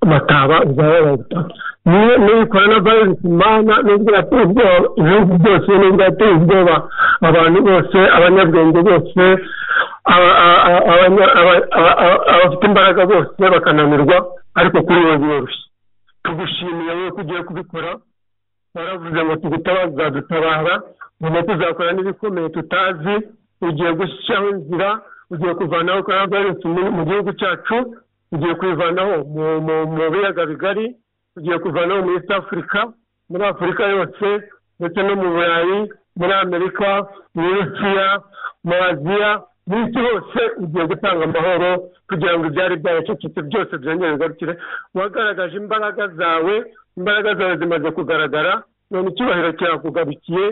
amataba uzaba wabaye ubutaka niyo niyo korona virusi mana nubwo yateye ubwoba ibihugu byose nubwo yateye ubwoba abantu bose abanyabwenge bose abafite imbaraga bose bakananirwa ariko kuri wowe biroroshye tugushimiye wowe ko ugiye kubikora waravuze ngo tugutabaza uzadutabara nyuma tuzakora n'ibikomeye tutazi ugiye gushyiraho inzira ugiye kuvanaho korona virusi mu- gihugu cyacu ugiye kuyivanaho mu- biyaga bigari ugiye kuvanaho muri east africa muri afurika yose ndetse no mu burayi muri amerika muri rusiya muri aziya mu isi hose ugiye gutanga amahoro kugira ngo ibyari byaracecetse byose byongere bigarukire wagaragaje imbaraga zawe imbaraga zawe zimaze kugaragara none icyubahiro kirakugarukiye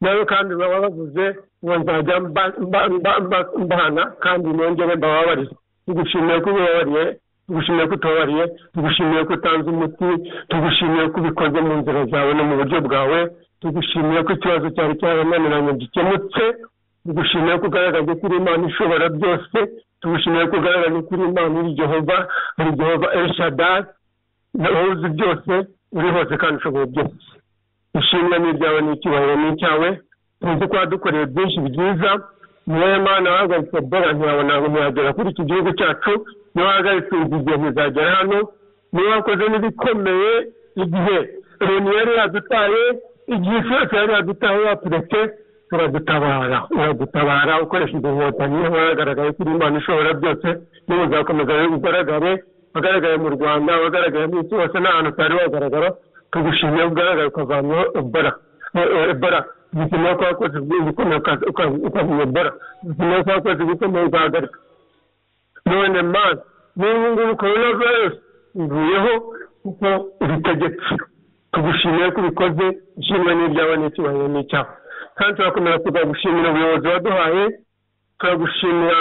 nawe kandi baba bavuze ngo nzajya mba- mba- mba- mba- mbana kandi nongere mbababarire tugushimiye ko ubabariye tugushimiye ko utababariye tugushimiye ko utanze umuti tugushimiye ko ubikoze mu nzira zawe no mu buryo bwawe tugushimiye ko ikibazo cyari cyarananiranye gikemutse tugushimiye ko ugaragaje ko uri imana ishobora byose tugushimiye ko ugaragaje ko uri imana uri jehova uri jehova elshadai wowe uzi byose uri hose kandi ushoboye byose ishimwe ni iryawe n'icyubahiro ni icyawe tuzi ko wadukoreye byinshi byiza ni we mana wahagaritse ebola ntiyabona ntiyagera kuri iki gihugu cyacu ni we wahagaritse igihe ntizagera hano ni we wakoze n'ibikomeye igihe loni yari yadutaye igihe isi yose yari yadutaye yaturetse turadutabara uradutabara ukoresheje inkotanyi wagaragaye kuri imana ishobora byose niba uzakomeza ugaragare wagaragaye mu rwanda wagaragaye mu isi hose nta hantu utari wagaragara tugushimiye ugaragara ukavanwaho ebola. Ebola. Dukeneye ko wakoze ibikomeye ukavuna ebola. Dukeneye ko wakoze ibikomeye ugahagarika none mana niba ngubu korona virusi ivuyeho kuko ubitegetse tugushimiye ko ubikoze ishimwe n'ibyawe n'icyubahiro n'icyawe kandi turakomeza tukagushimira ubuyobozi waduhaye turagushimira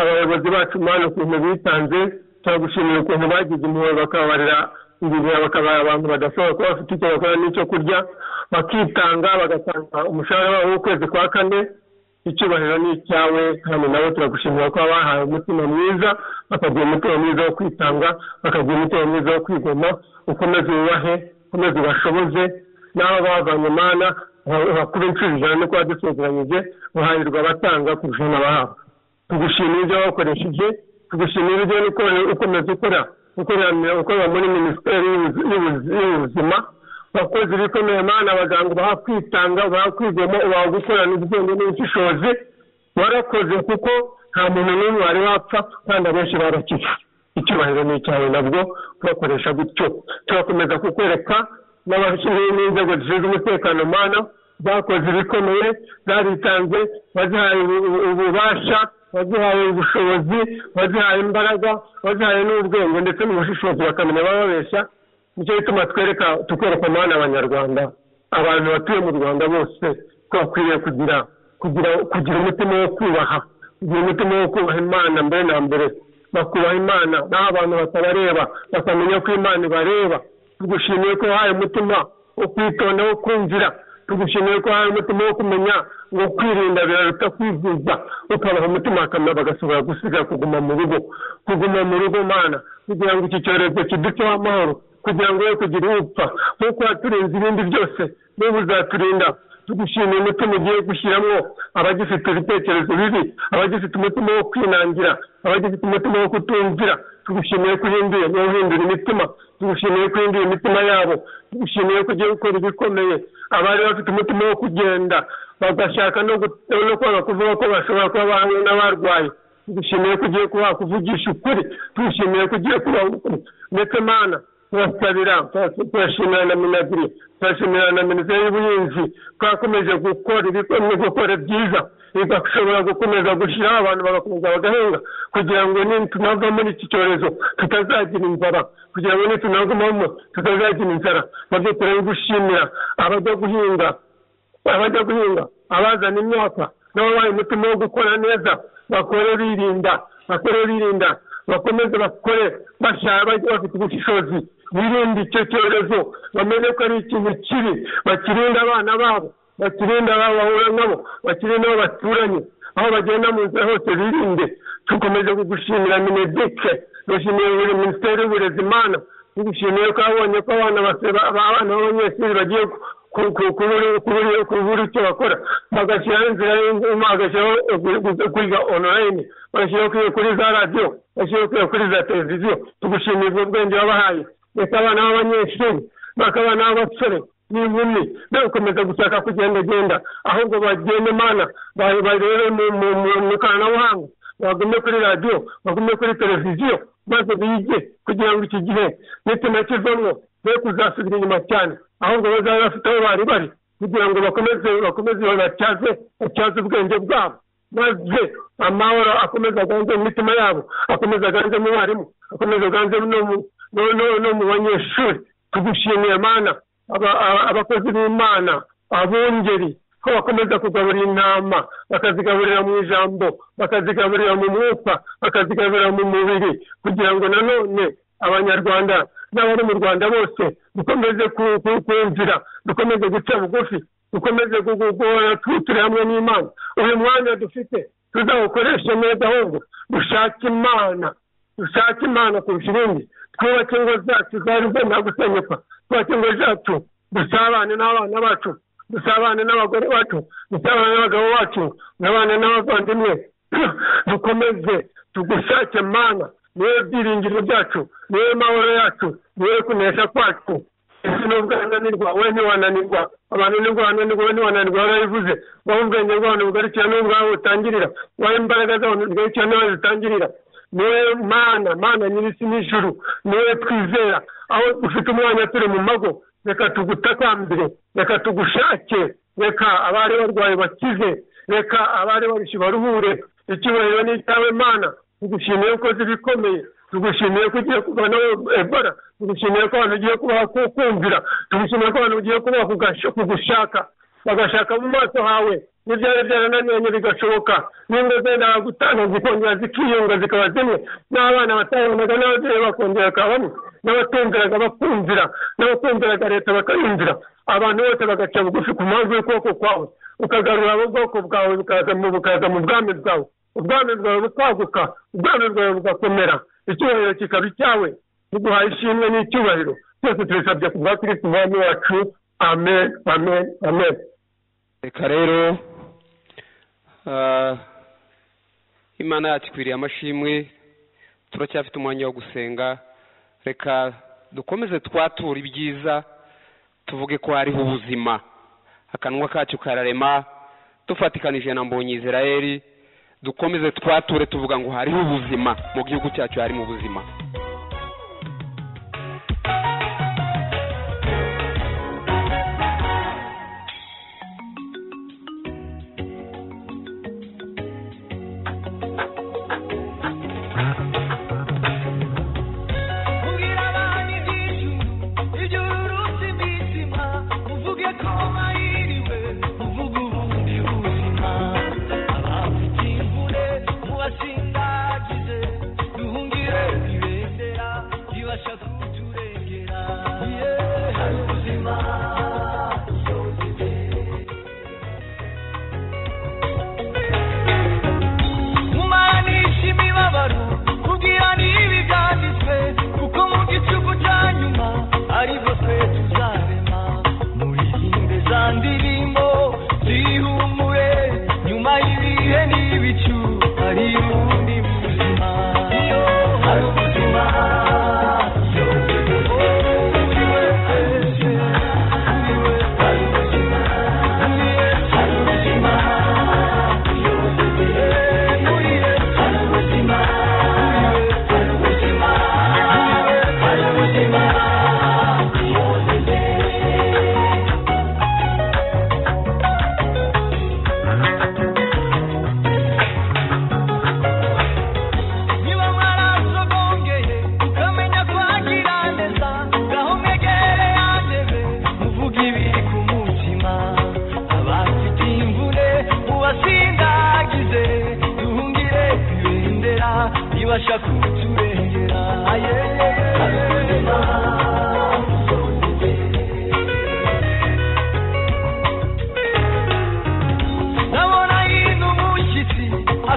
abayobozi bacu mana ukuntu bitanze turagushimira ukuntu bagize impuhwe bakabarira ibintu bakabara abantu badashobora kuba bafite icyo bakora n'icyo kurya bakitanga bagatanga umushahara wabo w'ukwezi kwa kane icyubahiro ni icyawe kandi nabo turagushimira ko bahaye umutima mwiza bakagira umutima mwiza wo kwitanga bakagira umutima mwiza wo kwigoma ukomeze ubahe ukomeze ubashoboze n'aho bavanye mana bakuru inshuro ijana no kuba dusezeranyije uhahirwa abatanga kurusha n'abahabwa tugushimira ibyo wakoresheje tugushimira ibyo ukomeza ukora ukorera muri minisiteri y'ubuzima wakoze ibikomeye mana abaganga ubaha kwitanga ubaha kwigoma ubaha gukorana ubwenge n'ubushishozi warakoze kuko nta muntu n'umwe wari wapfa kandi abenshi barakize icyubahiro ni icyawe nabwo turakoresha gutyo. Turakomeza kukwereka n'abashinzwe n'inzego zishinzwe umutekano mana zakoze ibikomeye zaritanze bazihaye ububasha wazihaye ubushobozi wazihaye imbaraga wazihaye n'ubwenge ndetse n'ubushishozi bakamenya bababeshya ni cyo gituma twereka tukwereka amahane abanyarwanda abantu batuye mu rwanda bose ko bakwiriye kugira kugira umutima wo kubaha kugira umutima wo kubaha imana mbere na mbere bakubaha imana naho abantu batabareba bakamenya ko imana ibareba tugushimiye ko wahaye umutima wo kwitonda wo kumvira tugushimiye ko wahaye umutima wo kumenya ngo kwirinda biraruta kwivuza ukabaha umutima bakamenya bagashobora gusiga kuguma mu rugo kuguma mu rugo mana kugira ngo iki cyorezo kiduceho amahoro kugira ngo we kugira upfa nk'uko waturinze ibindi byose n'ubu uzaturinda tugushimiye umutima ugiye gushyiramo abagifite ibitekerezo bibi abagifite umutima wo kwinangira abagifite umutima wo kutumvira tugushimiye ko uhinduye uhindura imitima. Tugushimiye ko uhinduye imitima yabo. Tugushimiye ko ugiye gukora ibikomeye abari bafite umutima wo kugenda bagashaka no kwanga kuvuga ko bashobora kuba bahamwe n'abarwaye. Tugushimiye ko ugiye kuvugisha ukuri. Tugushimiye ko ugiye kubaha ukuri. Ndetse mana turasabira turashimira na minagiri turashimira na minisiteri y'ubuhinzi twakomeje gukora gukora byiza. Igashobora gukomeza gushyiraho abantu bagakomeza bagahinga kugira ngo nitunava muri iki cyorezo tutazagira inzara. Kugira ngo nitunagumamo tutazagira inzara. Nabyo turabigushimira abajya guhinga abajya guhinga abazana imyaka n'ababaye umutima wo gukora neza. Bakore birinda bakore birinda bakomeze bakore bashaka bafite ubushishozi. Birinde icyo cyorezo. Bamenye ko ari ikintu kibi. Bakirinda abana babo. Bakirinda abo bahura nabo. Bakirinda abo baturanye aho bagenda mu nzira hose birinde. Dukomeje kugushimira minedike dushimiye minisiteri y'uburezi imana. Tugushimiye ko babonye ko abana b'abanyeshuri bagiye kubura icyo bakora. Bagashyiraho inzira bagashyiraho kwiga onorayini bagashyiraho kwiga kuri za radiyo bagashyiraho kwiga kuri za televiziyo. Tugushimiye ubwo bwenge wabahaye ndetse n'abanyeshuri bakaba n'abasore n'inkumi n'inkumi. Bakomeza gushaka kugendagenda ahubwo bagenda imana barebe mu ikoranabuhanga bagume kuri radiyo bagume kuri televiziyo maze bige kugira ngo iki gihe nitunakivamo be kuzasubira inyuma cyane. Ahubwo bazaba bafite aho bari bari kugira ngo bakomeze bakomeze batyaze batyaze ubwenge bwabo. Maze amahoro akomeza aganze mu mitima yabo akomeza aganze mu barimu akomeza aganze no mu banyeshuri tugushimiye mana. Abakozi b'imana abungeri ko bakomeza kugaburira intama bakazigaburira mu ijambo bakazigaburira mu mwuka bakazigaburira mu mubiri kugira ngo nanone abanyarwanda n'abari mu rwanda bose dukomeze kumvira dukomeze guca bugufi dukomeze guhora turi hamwe n'imana. Uyu mwanya dufite tuzawukoreshe neza ahubwo dushake imana dushake imana kurusha ibindi. Twubake ingo zacu zari zenda gusenyuka twubake ingo zacu dusabane n'abana bacu dusabane n'abagore bacu dusabane n'abagabo bacu n'abana n'abavandimwe dukomeze tugushake mana niwe byiringiro byacu niwe mahoro yacu niwe kunesha kwacu ese nubwo wananirwa wowe ntiwananirwa abantu nibwo wananirwa wowe ntiwananirwa warabivuze wowe ubwenge bw'abantu bugarukira n'ubwawe butangirira wowe imbaraga z'abantu zigarukira n'aho zitangirira ni we mana mana nyir'isi n'ijuru ni we twizera aho dufite umwanya turi mu mago reka tugutakambire reka tugushake reka abari barwaye bakize reka abari barushye baruhure. Icyubahiro ni icyawe mana tugushimiye ko uzi ibikomeye tugushimiye ko ugiye kuvanaho ebola tugushimiye ko abantu ugiye kubaha kumvira tugushimiye ko abantu ugiye kubaha kugushaka bagashaka mu maso hawe. N'ibyari byarananiranye bigashoboka n'ingo zenda gutanga zikongera zikiyunga zikaba zimwe. N'abana batabonaga n'ababyeyi bakongera bakaba bamwe n'abatumviraga bakumvira. N'abakumviraga leta bakayumvira. Abantu bose bagaca bugufi ku mpamvu y'ukuboko kwawe. Ukagarura ubwoko bwawe bukaza mu bwami bwawe. Ubwami bwawe bukaguka ubwami bwawe bugakomera. Icyubahiro kikaba icyawe. Tuguhaye ishimwe n'icyubahiro. Twese tubisabye ku bwa kristo umwami wacu. Amen. Amen. Amen. Reka rero imana yacu ikwiriye amashimwe turacyafite umwanya wo gusenga. Reka dukomeze twatura ibyiza tuvuge ko hariho ubuzima. Akanwa kacu kararema dufatikanije na mbonyi israeli dukomeze twature tuvuga ngo hariho ubuzima mu gihugu cyacu harimo ubuzima.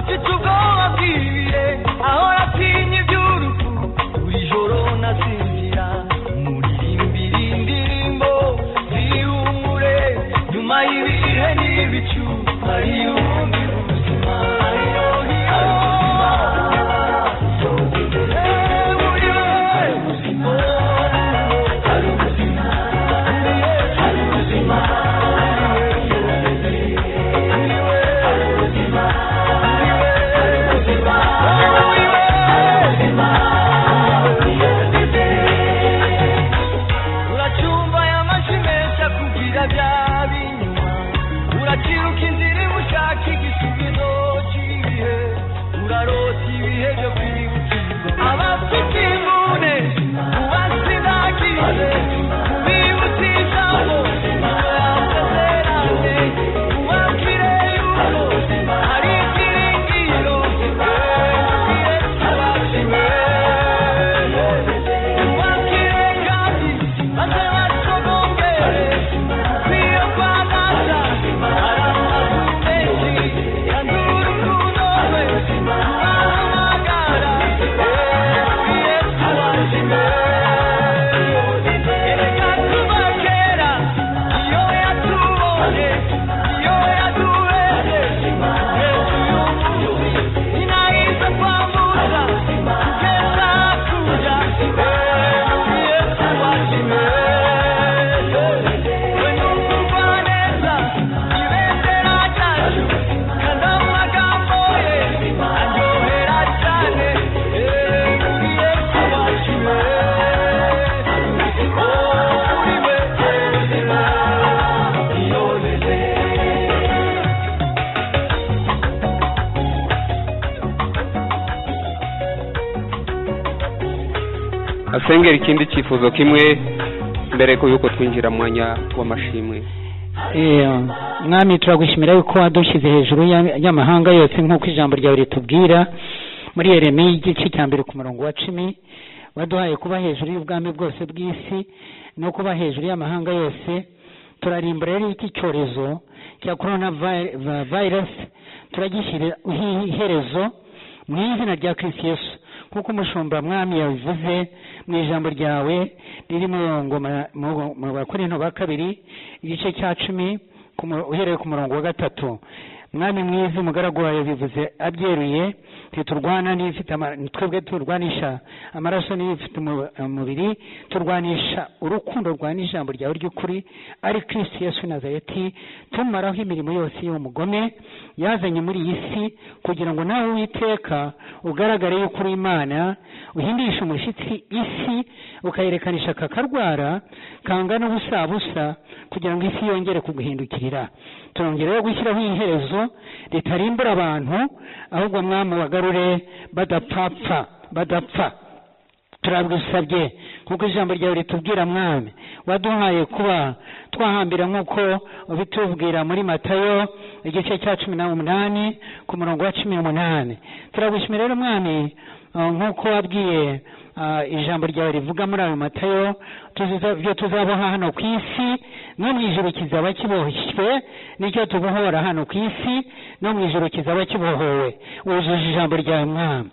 Afite ubwoba bw'ibihe dusengera ikindi cyifuzo kimwe mbere y'uko twinjira mu mwanya w'amashimwe mwami turagushimira yuko wadushyize hejuru ya- y'amahanga yose nk'uko ijambo ryawe ritubwira. Muri yeremiya igice cya mbere ku murongo wa cumi waduhaye kuba hejuru y'ubwami bwose bw'isi no kuba hejuru y'amahanga yose. Turarimbura rero iki cyorezo cya korona vi- va- virus turagishyira iherezo mu izina rya kirisi yesu. Nk'uko umushumba mwami yabivuze mu ijambo ryawe riri mu bakorinto ba kabiri igice cya cumi uhereye ku murongo wa gatatu. Mwami mwiza umugaragu wawe bivuze abyeruye ntiturwana n'ibifite twebwe turwanisha amaraso n'ibifite umu- umubiri turwanisha urukundo rwa n'ijambo ryawe ry'ukuri ari kristo yesu nazareti tumaraho imirimo yose y'uwo mugome yazanye muri iyi si kugira ngo nawe witeka ugaragare yuko uri imana uhindisha umushyitsi isi ukayerekanisha aka karwara kangana ubusabusa kugira ngo isi yongere kuguhindukirira. Turongera gushyiraho iherezo ritarimbura abantu ahubwo mwami wagarure badapfapfa badapfa. Turabwisabye nk'uko ijambo ryawe ritubwira mwami. Waduhaye kuba twahambira nk'uko ubitubwira muri matayo igice cya cumi n'umunani ku murongo wa cumi n'umunani. Turagushimira rero mwami nk'uko wabwiye uh, ijambo ryawe rivuga muri ayo matayo ibyo tuzaboha hano ku isi no mu ijoro kizaba kiboshywe ni cyo tubohora hano ku isi no mu ijoro kizaba kibohowe. Wujuje ijambo ryawe mwami.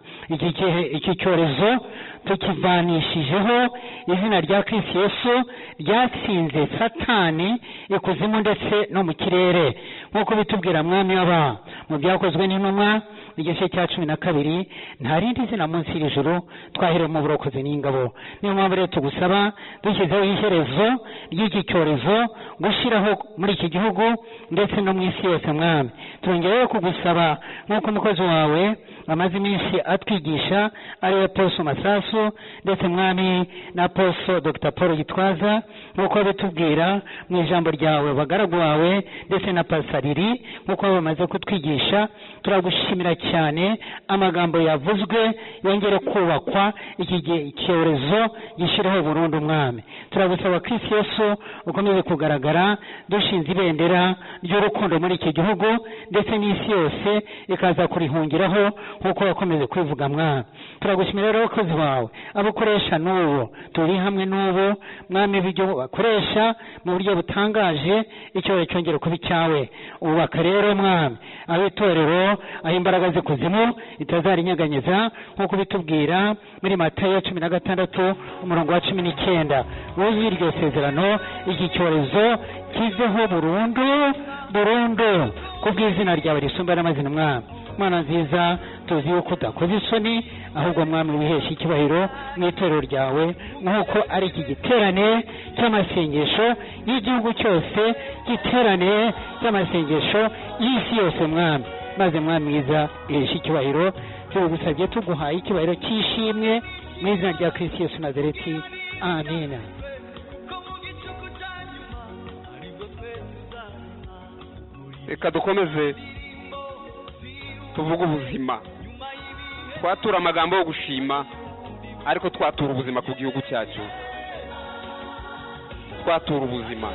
Iki cyorezo tukivanishijeho izina rya kirisi yesu ryatsinze satani ikuzimu ndetse no mu kirere. Nk'uko bitubwira mwami w'aba mu byakozwe n'intumwa igice cya cumi na kabiri nta rindi zina munsi y'iri twaherewe mu burokozi n'ingabo. Niyo mpamvu rero tugusaba dushyizeho iherezo ry'iki cyorezo gushyiraho muri iki gihugu ndetse no mu isi yose mwami. Turongera kugusaba nk'uko umukozi wawe amaze iminsi atwigisha ari we poso masasu ndetse mwami na poso dr. Paul gitwaza nk'uko bitubwira mu ijambo ryawe bagaragu wawe ndetse na pasariri nk'uko bamaze kutwigisha turagushimira cyane amagambo yavuzwe yongere kubakwa iki gihe icyorezo gishyiraho burundu umwami turagusaba kirisi yesu ukomeze kugaragara dushinze ibendera ry'urukundo muri iki gihugu ndetse n'isi yose ikaza kurihungiraho nk'uko wakomeje kwivuga mwami turagushimira rero abakozi bawe. Abo ukoresha n'ubu turi hamwe n'ubu. Mwami ibyo bakoresha mu buryo butangaje icyorezo cyongere kuba icyawe. Ubaka rero mwami aho itorero aho imbaraga z'ikuzimu itazarinyeganyeza nk'uko bitubwira muri matayo cumi na gatandatu umurongo wa cumi n'icyenda. Wuzuye iryo sezerano iki cyorezo kiveho burundu burundu kubw'izina ryawe risumba n'amazina mwami. Mana nziza tuzi yuko udakoze isoni ahubwo mwami wihesha icyubahiro mu itorero ryawe nk'uko ari iki giterane cy'amasengesho y'igihugu cyose giterane cy'amasengesho y'isi yose mwami. Maze mwami mwiza ihesha icyubahiro tubigusabye tuguhaye icyubahiro cy'ishimwe mu izina rya kirisi yesu nazareti. Amina reka dukomeze. Tuvuge ubuzima. Twatura amagambo yo gushima ariko twatura ubuzima ku gihugu cyacu. Twatura ubuzima.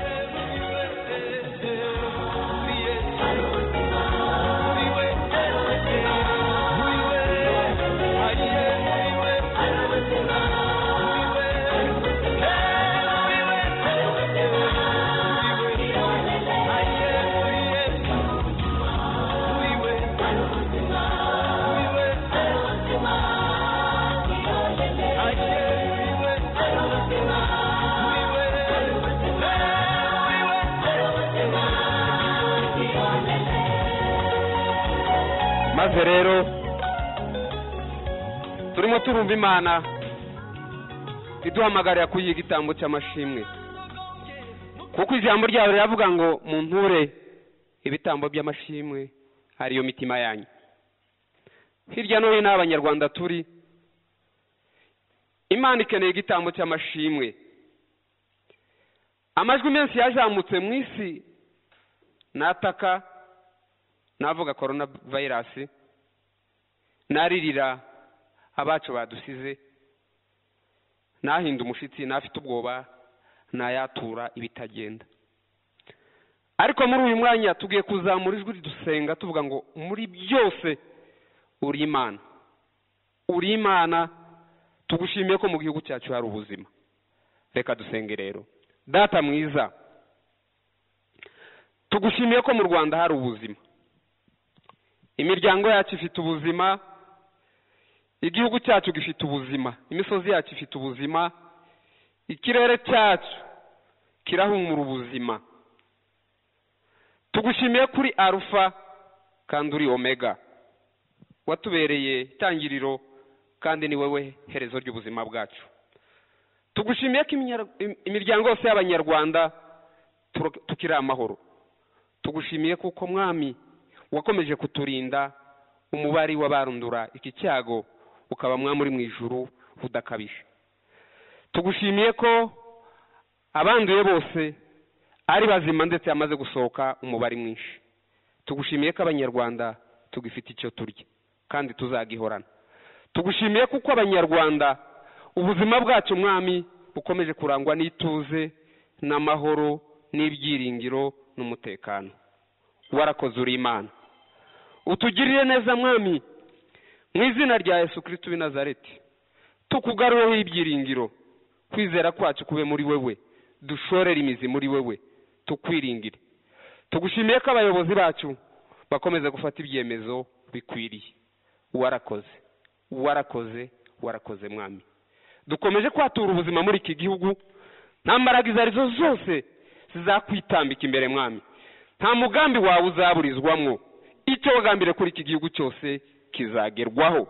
Maze rero. Turimo turumva imana iduhamagarira kuyiga igitambo cy'amashimwe kuko ijambo ryawe riravuga ngo munture ibitambo by'amashimwe ariyo mitima yanyu. Hirya no hino abanyarwanda turi imana ikeneye igitambo cy'amashimwe amajwi menshi yazamutse mu isi nataka navuga korona vayirasi naririra abacu badusize. Nahinde umushyitsi n'afite ubwoba nayatura ibitagenda. Ariko muri uyu mwanya tugiye kuzamura ijwi dusenga tuvuga ngo muri byose uri imana. Uri imana tugushimiye ko mu gihugu cyacu hari ubuzima. Reka dusenge rero. Data mwiza. Tugushimiye ko mu rwanda hari ubuzima. Imiryango yacu ifite ubuzima. Igihugu cyacu gifite ubuzima. Imisozi yacu ifite ubuzima. Ikirere cyacu kirahumura ubuzima. Tugushimiye kuri arufa kandi uri omega. Watubereye itangiriro kandi ni wowe herezo ry'ubuzima bwacu. Tugushimiye ko imiryango yose y'abanyarwanda tukiri amahoro. Tugushimiye kuko mwami wakomeje kuturinda umubari w'abarundura iki cyago. Ukaba mwami uri mu ijuru udakabije tugushimiye ko abanduye bose ari bazima ndetse yamaze gusohoka umubare mwinshi. Tugushimiye ko abanyarwanda tugifite icyo turya kandi tuzagihorana. Tugushimiye kuko abanyarwanda ubuzima bwacu mwami bukomeje kurangwa n'ituze n'amahoro n'ibyiringiro n'umutekano. Warakoze uri imana. Utugirire neza mwami mu izina rya yesu kirisito w'i nazareti. Tukugarureho ibyiringiro. Kwizera kwacu kube muri wewe. Dushorere imizi muri wewe. Tukwiringire. Tugushimiye ko abayobozi bacu bakomeza gufata ibyemezo bikwiriye. Warakoze warakoze warakoze mwami. Dukomeje kwatura ubuzima muri iki gihugu. Nta mbaraga izo ari zo zose zizakwitambika imbere mwami. Nta mugambi wawe uzaburizwamwo. Icyo wagambire kuri iki gihugu cyose kizagerwaho.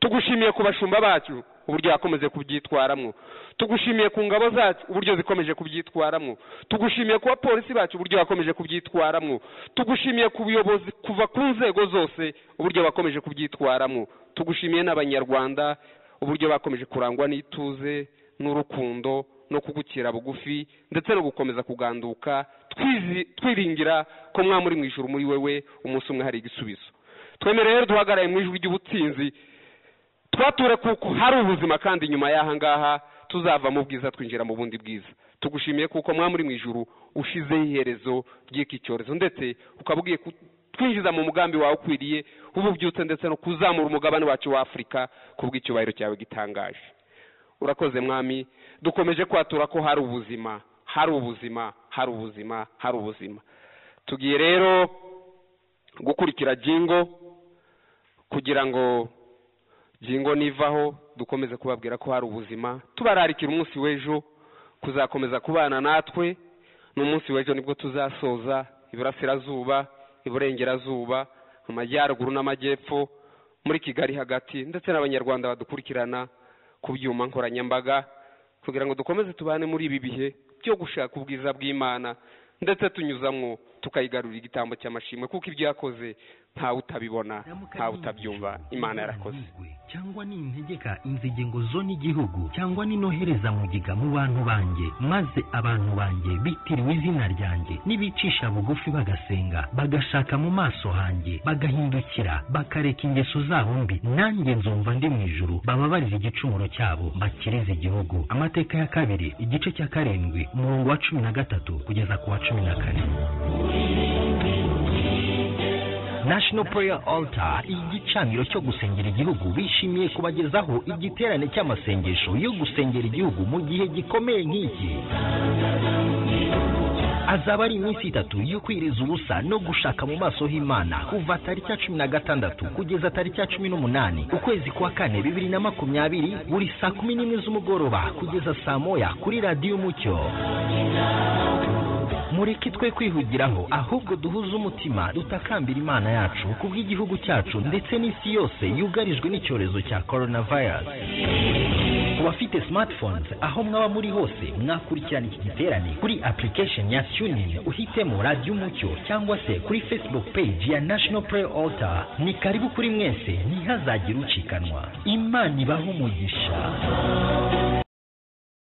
Tugushimiye ku bashumba bacu uburyo bakomeje kubyitwaramo tugushimiye ku ngabo zacu uburyo zikomeje kubyitwaramo tugushimiye ku bapolisi bacu uburyo bakomeje kubyitwaramo tugushimiye ku buyobozi kuva ku nzego zose uburyo bakomeje kubyitwaramo tugushimiye n'abanyarwanda uburyo bakomeje kurangwa n'ituze n'urukundo no kugukira bugufi ndetse no gukomeza kuganduka twiringira ko mwaba muri mu ijuru muri wewe umunsi umwe hari igisubizo. Twemereye rero duhagaraye mu ijwi ry'ubutsinzi. Twature kuko hari ubuzima kandi nyuma y'aha ngaha tuzava mu bwiza twinjira mu bundi bwiza. Tugushimiye kuko mwaba muri mu ijuru ushizeho iherezo ry'iki cyorezo. Ndetse ukaba ugiye twinjiza mu mugambi wawe ukwiriye w'ububyutse ndetse no kuzamura umugabane wacu wa afurika ku bw'icyubahiro cyawe gitangaje. Urakoze mwami. Dukomeje kwatura ko hari ubuzima hari ubuzima hari ubuzima hari ubuzima. Tugiye rero gukurikira jingo. Kugira ngo jingo nivaho dukomeze kubabwira ko hari ubuzima. Tubararikira umunsi w'ejo kuzakomeza kubana natwe. N'umunsi w'ejo ni bwo tuzasoza iburasirazuba iburengerazuba amajyaruguru n'amajyepfo muri kigali hagati ndetse n'abanyarwanda badukurikirana ku byuma nkoranyambaga kugira ngo dukomeze tubane muri ibi bihe byo gushaka ubwiza bw'imana ndetse tunyuzamwo tukayigarurira igitambo cy'amashimwe kuko ibyo yakoze ntawe utabibona ntawe utabyumva imana yarakoze. Cyangwa nintegeka inzige ngo zo n'igihugu cyangwa ninohereza mugiga mu bantu banjye maze abantu banjye bitiriwe izina ryanjye nibicisha bugufi bagasenga bagashaka mu maso hanjye bagahindukira bakareka ingeso zabo mbi. Nanjye nzumva ndi mu ijuru bababarize igicumuro cyabo bakirize igihugu. Amateka ya kabiri igice cya karindwi umurongo wa cumi na gatatu kugeza ku wa cumi na kane. National prayer altar igicaniro cyo gusengera igihugu. Bishimiye kubagezaho igiterane cy'amasengesho yo gusengera igihugu mu gihe gikomeye nk'iki. Azaba ari iminsi itatu yo kwiriza ubusa no gushaka mu maso h'imana kuva tariki ya cumi na gatandatu kugeza tariki ya cumi n'umunani ukwezi kwa kane bibiri na makumyabiri buri saa kumi n'imwe z'umugoroba kugeza saa moya kuri radiyo umucyo mureke twe kwihugiraho ahubwo duhuze umutima dutakambira imana yacu kubw'igihugu cyacu ndetse n'isi yose yugarijwe n'icyorezo cya coronavirus. Ku bafite smartphones aho mwaba muri hose mwakurikirana iki giterane kuri application ya tunin uhitemo radiyo umucyo cyangwa se kuri facebook page ya national prayer altar. Ni karibu kuri mwese ntihazagire ucikanwa. Imana ibaho umugisha.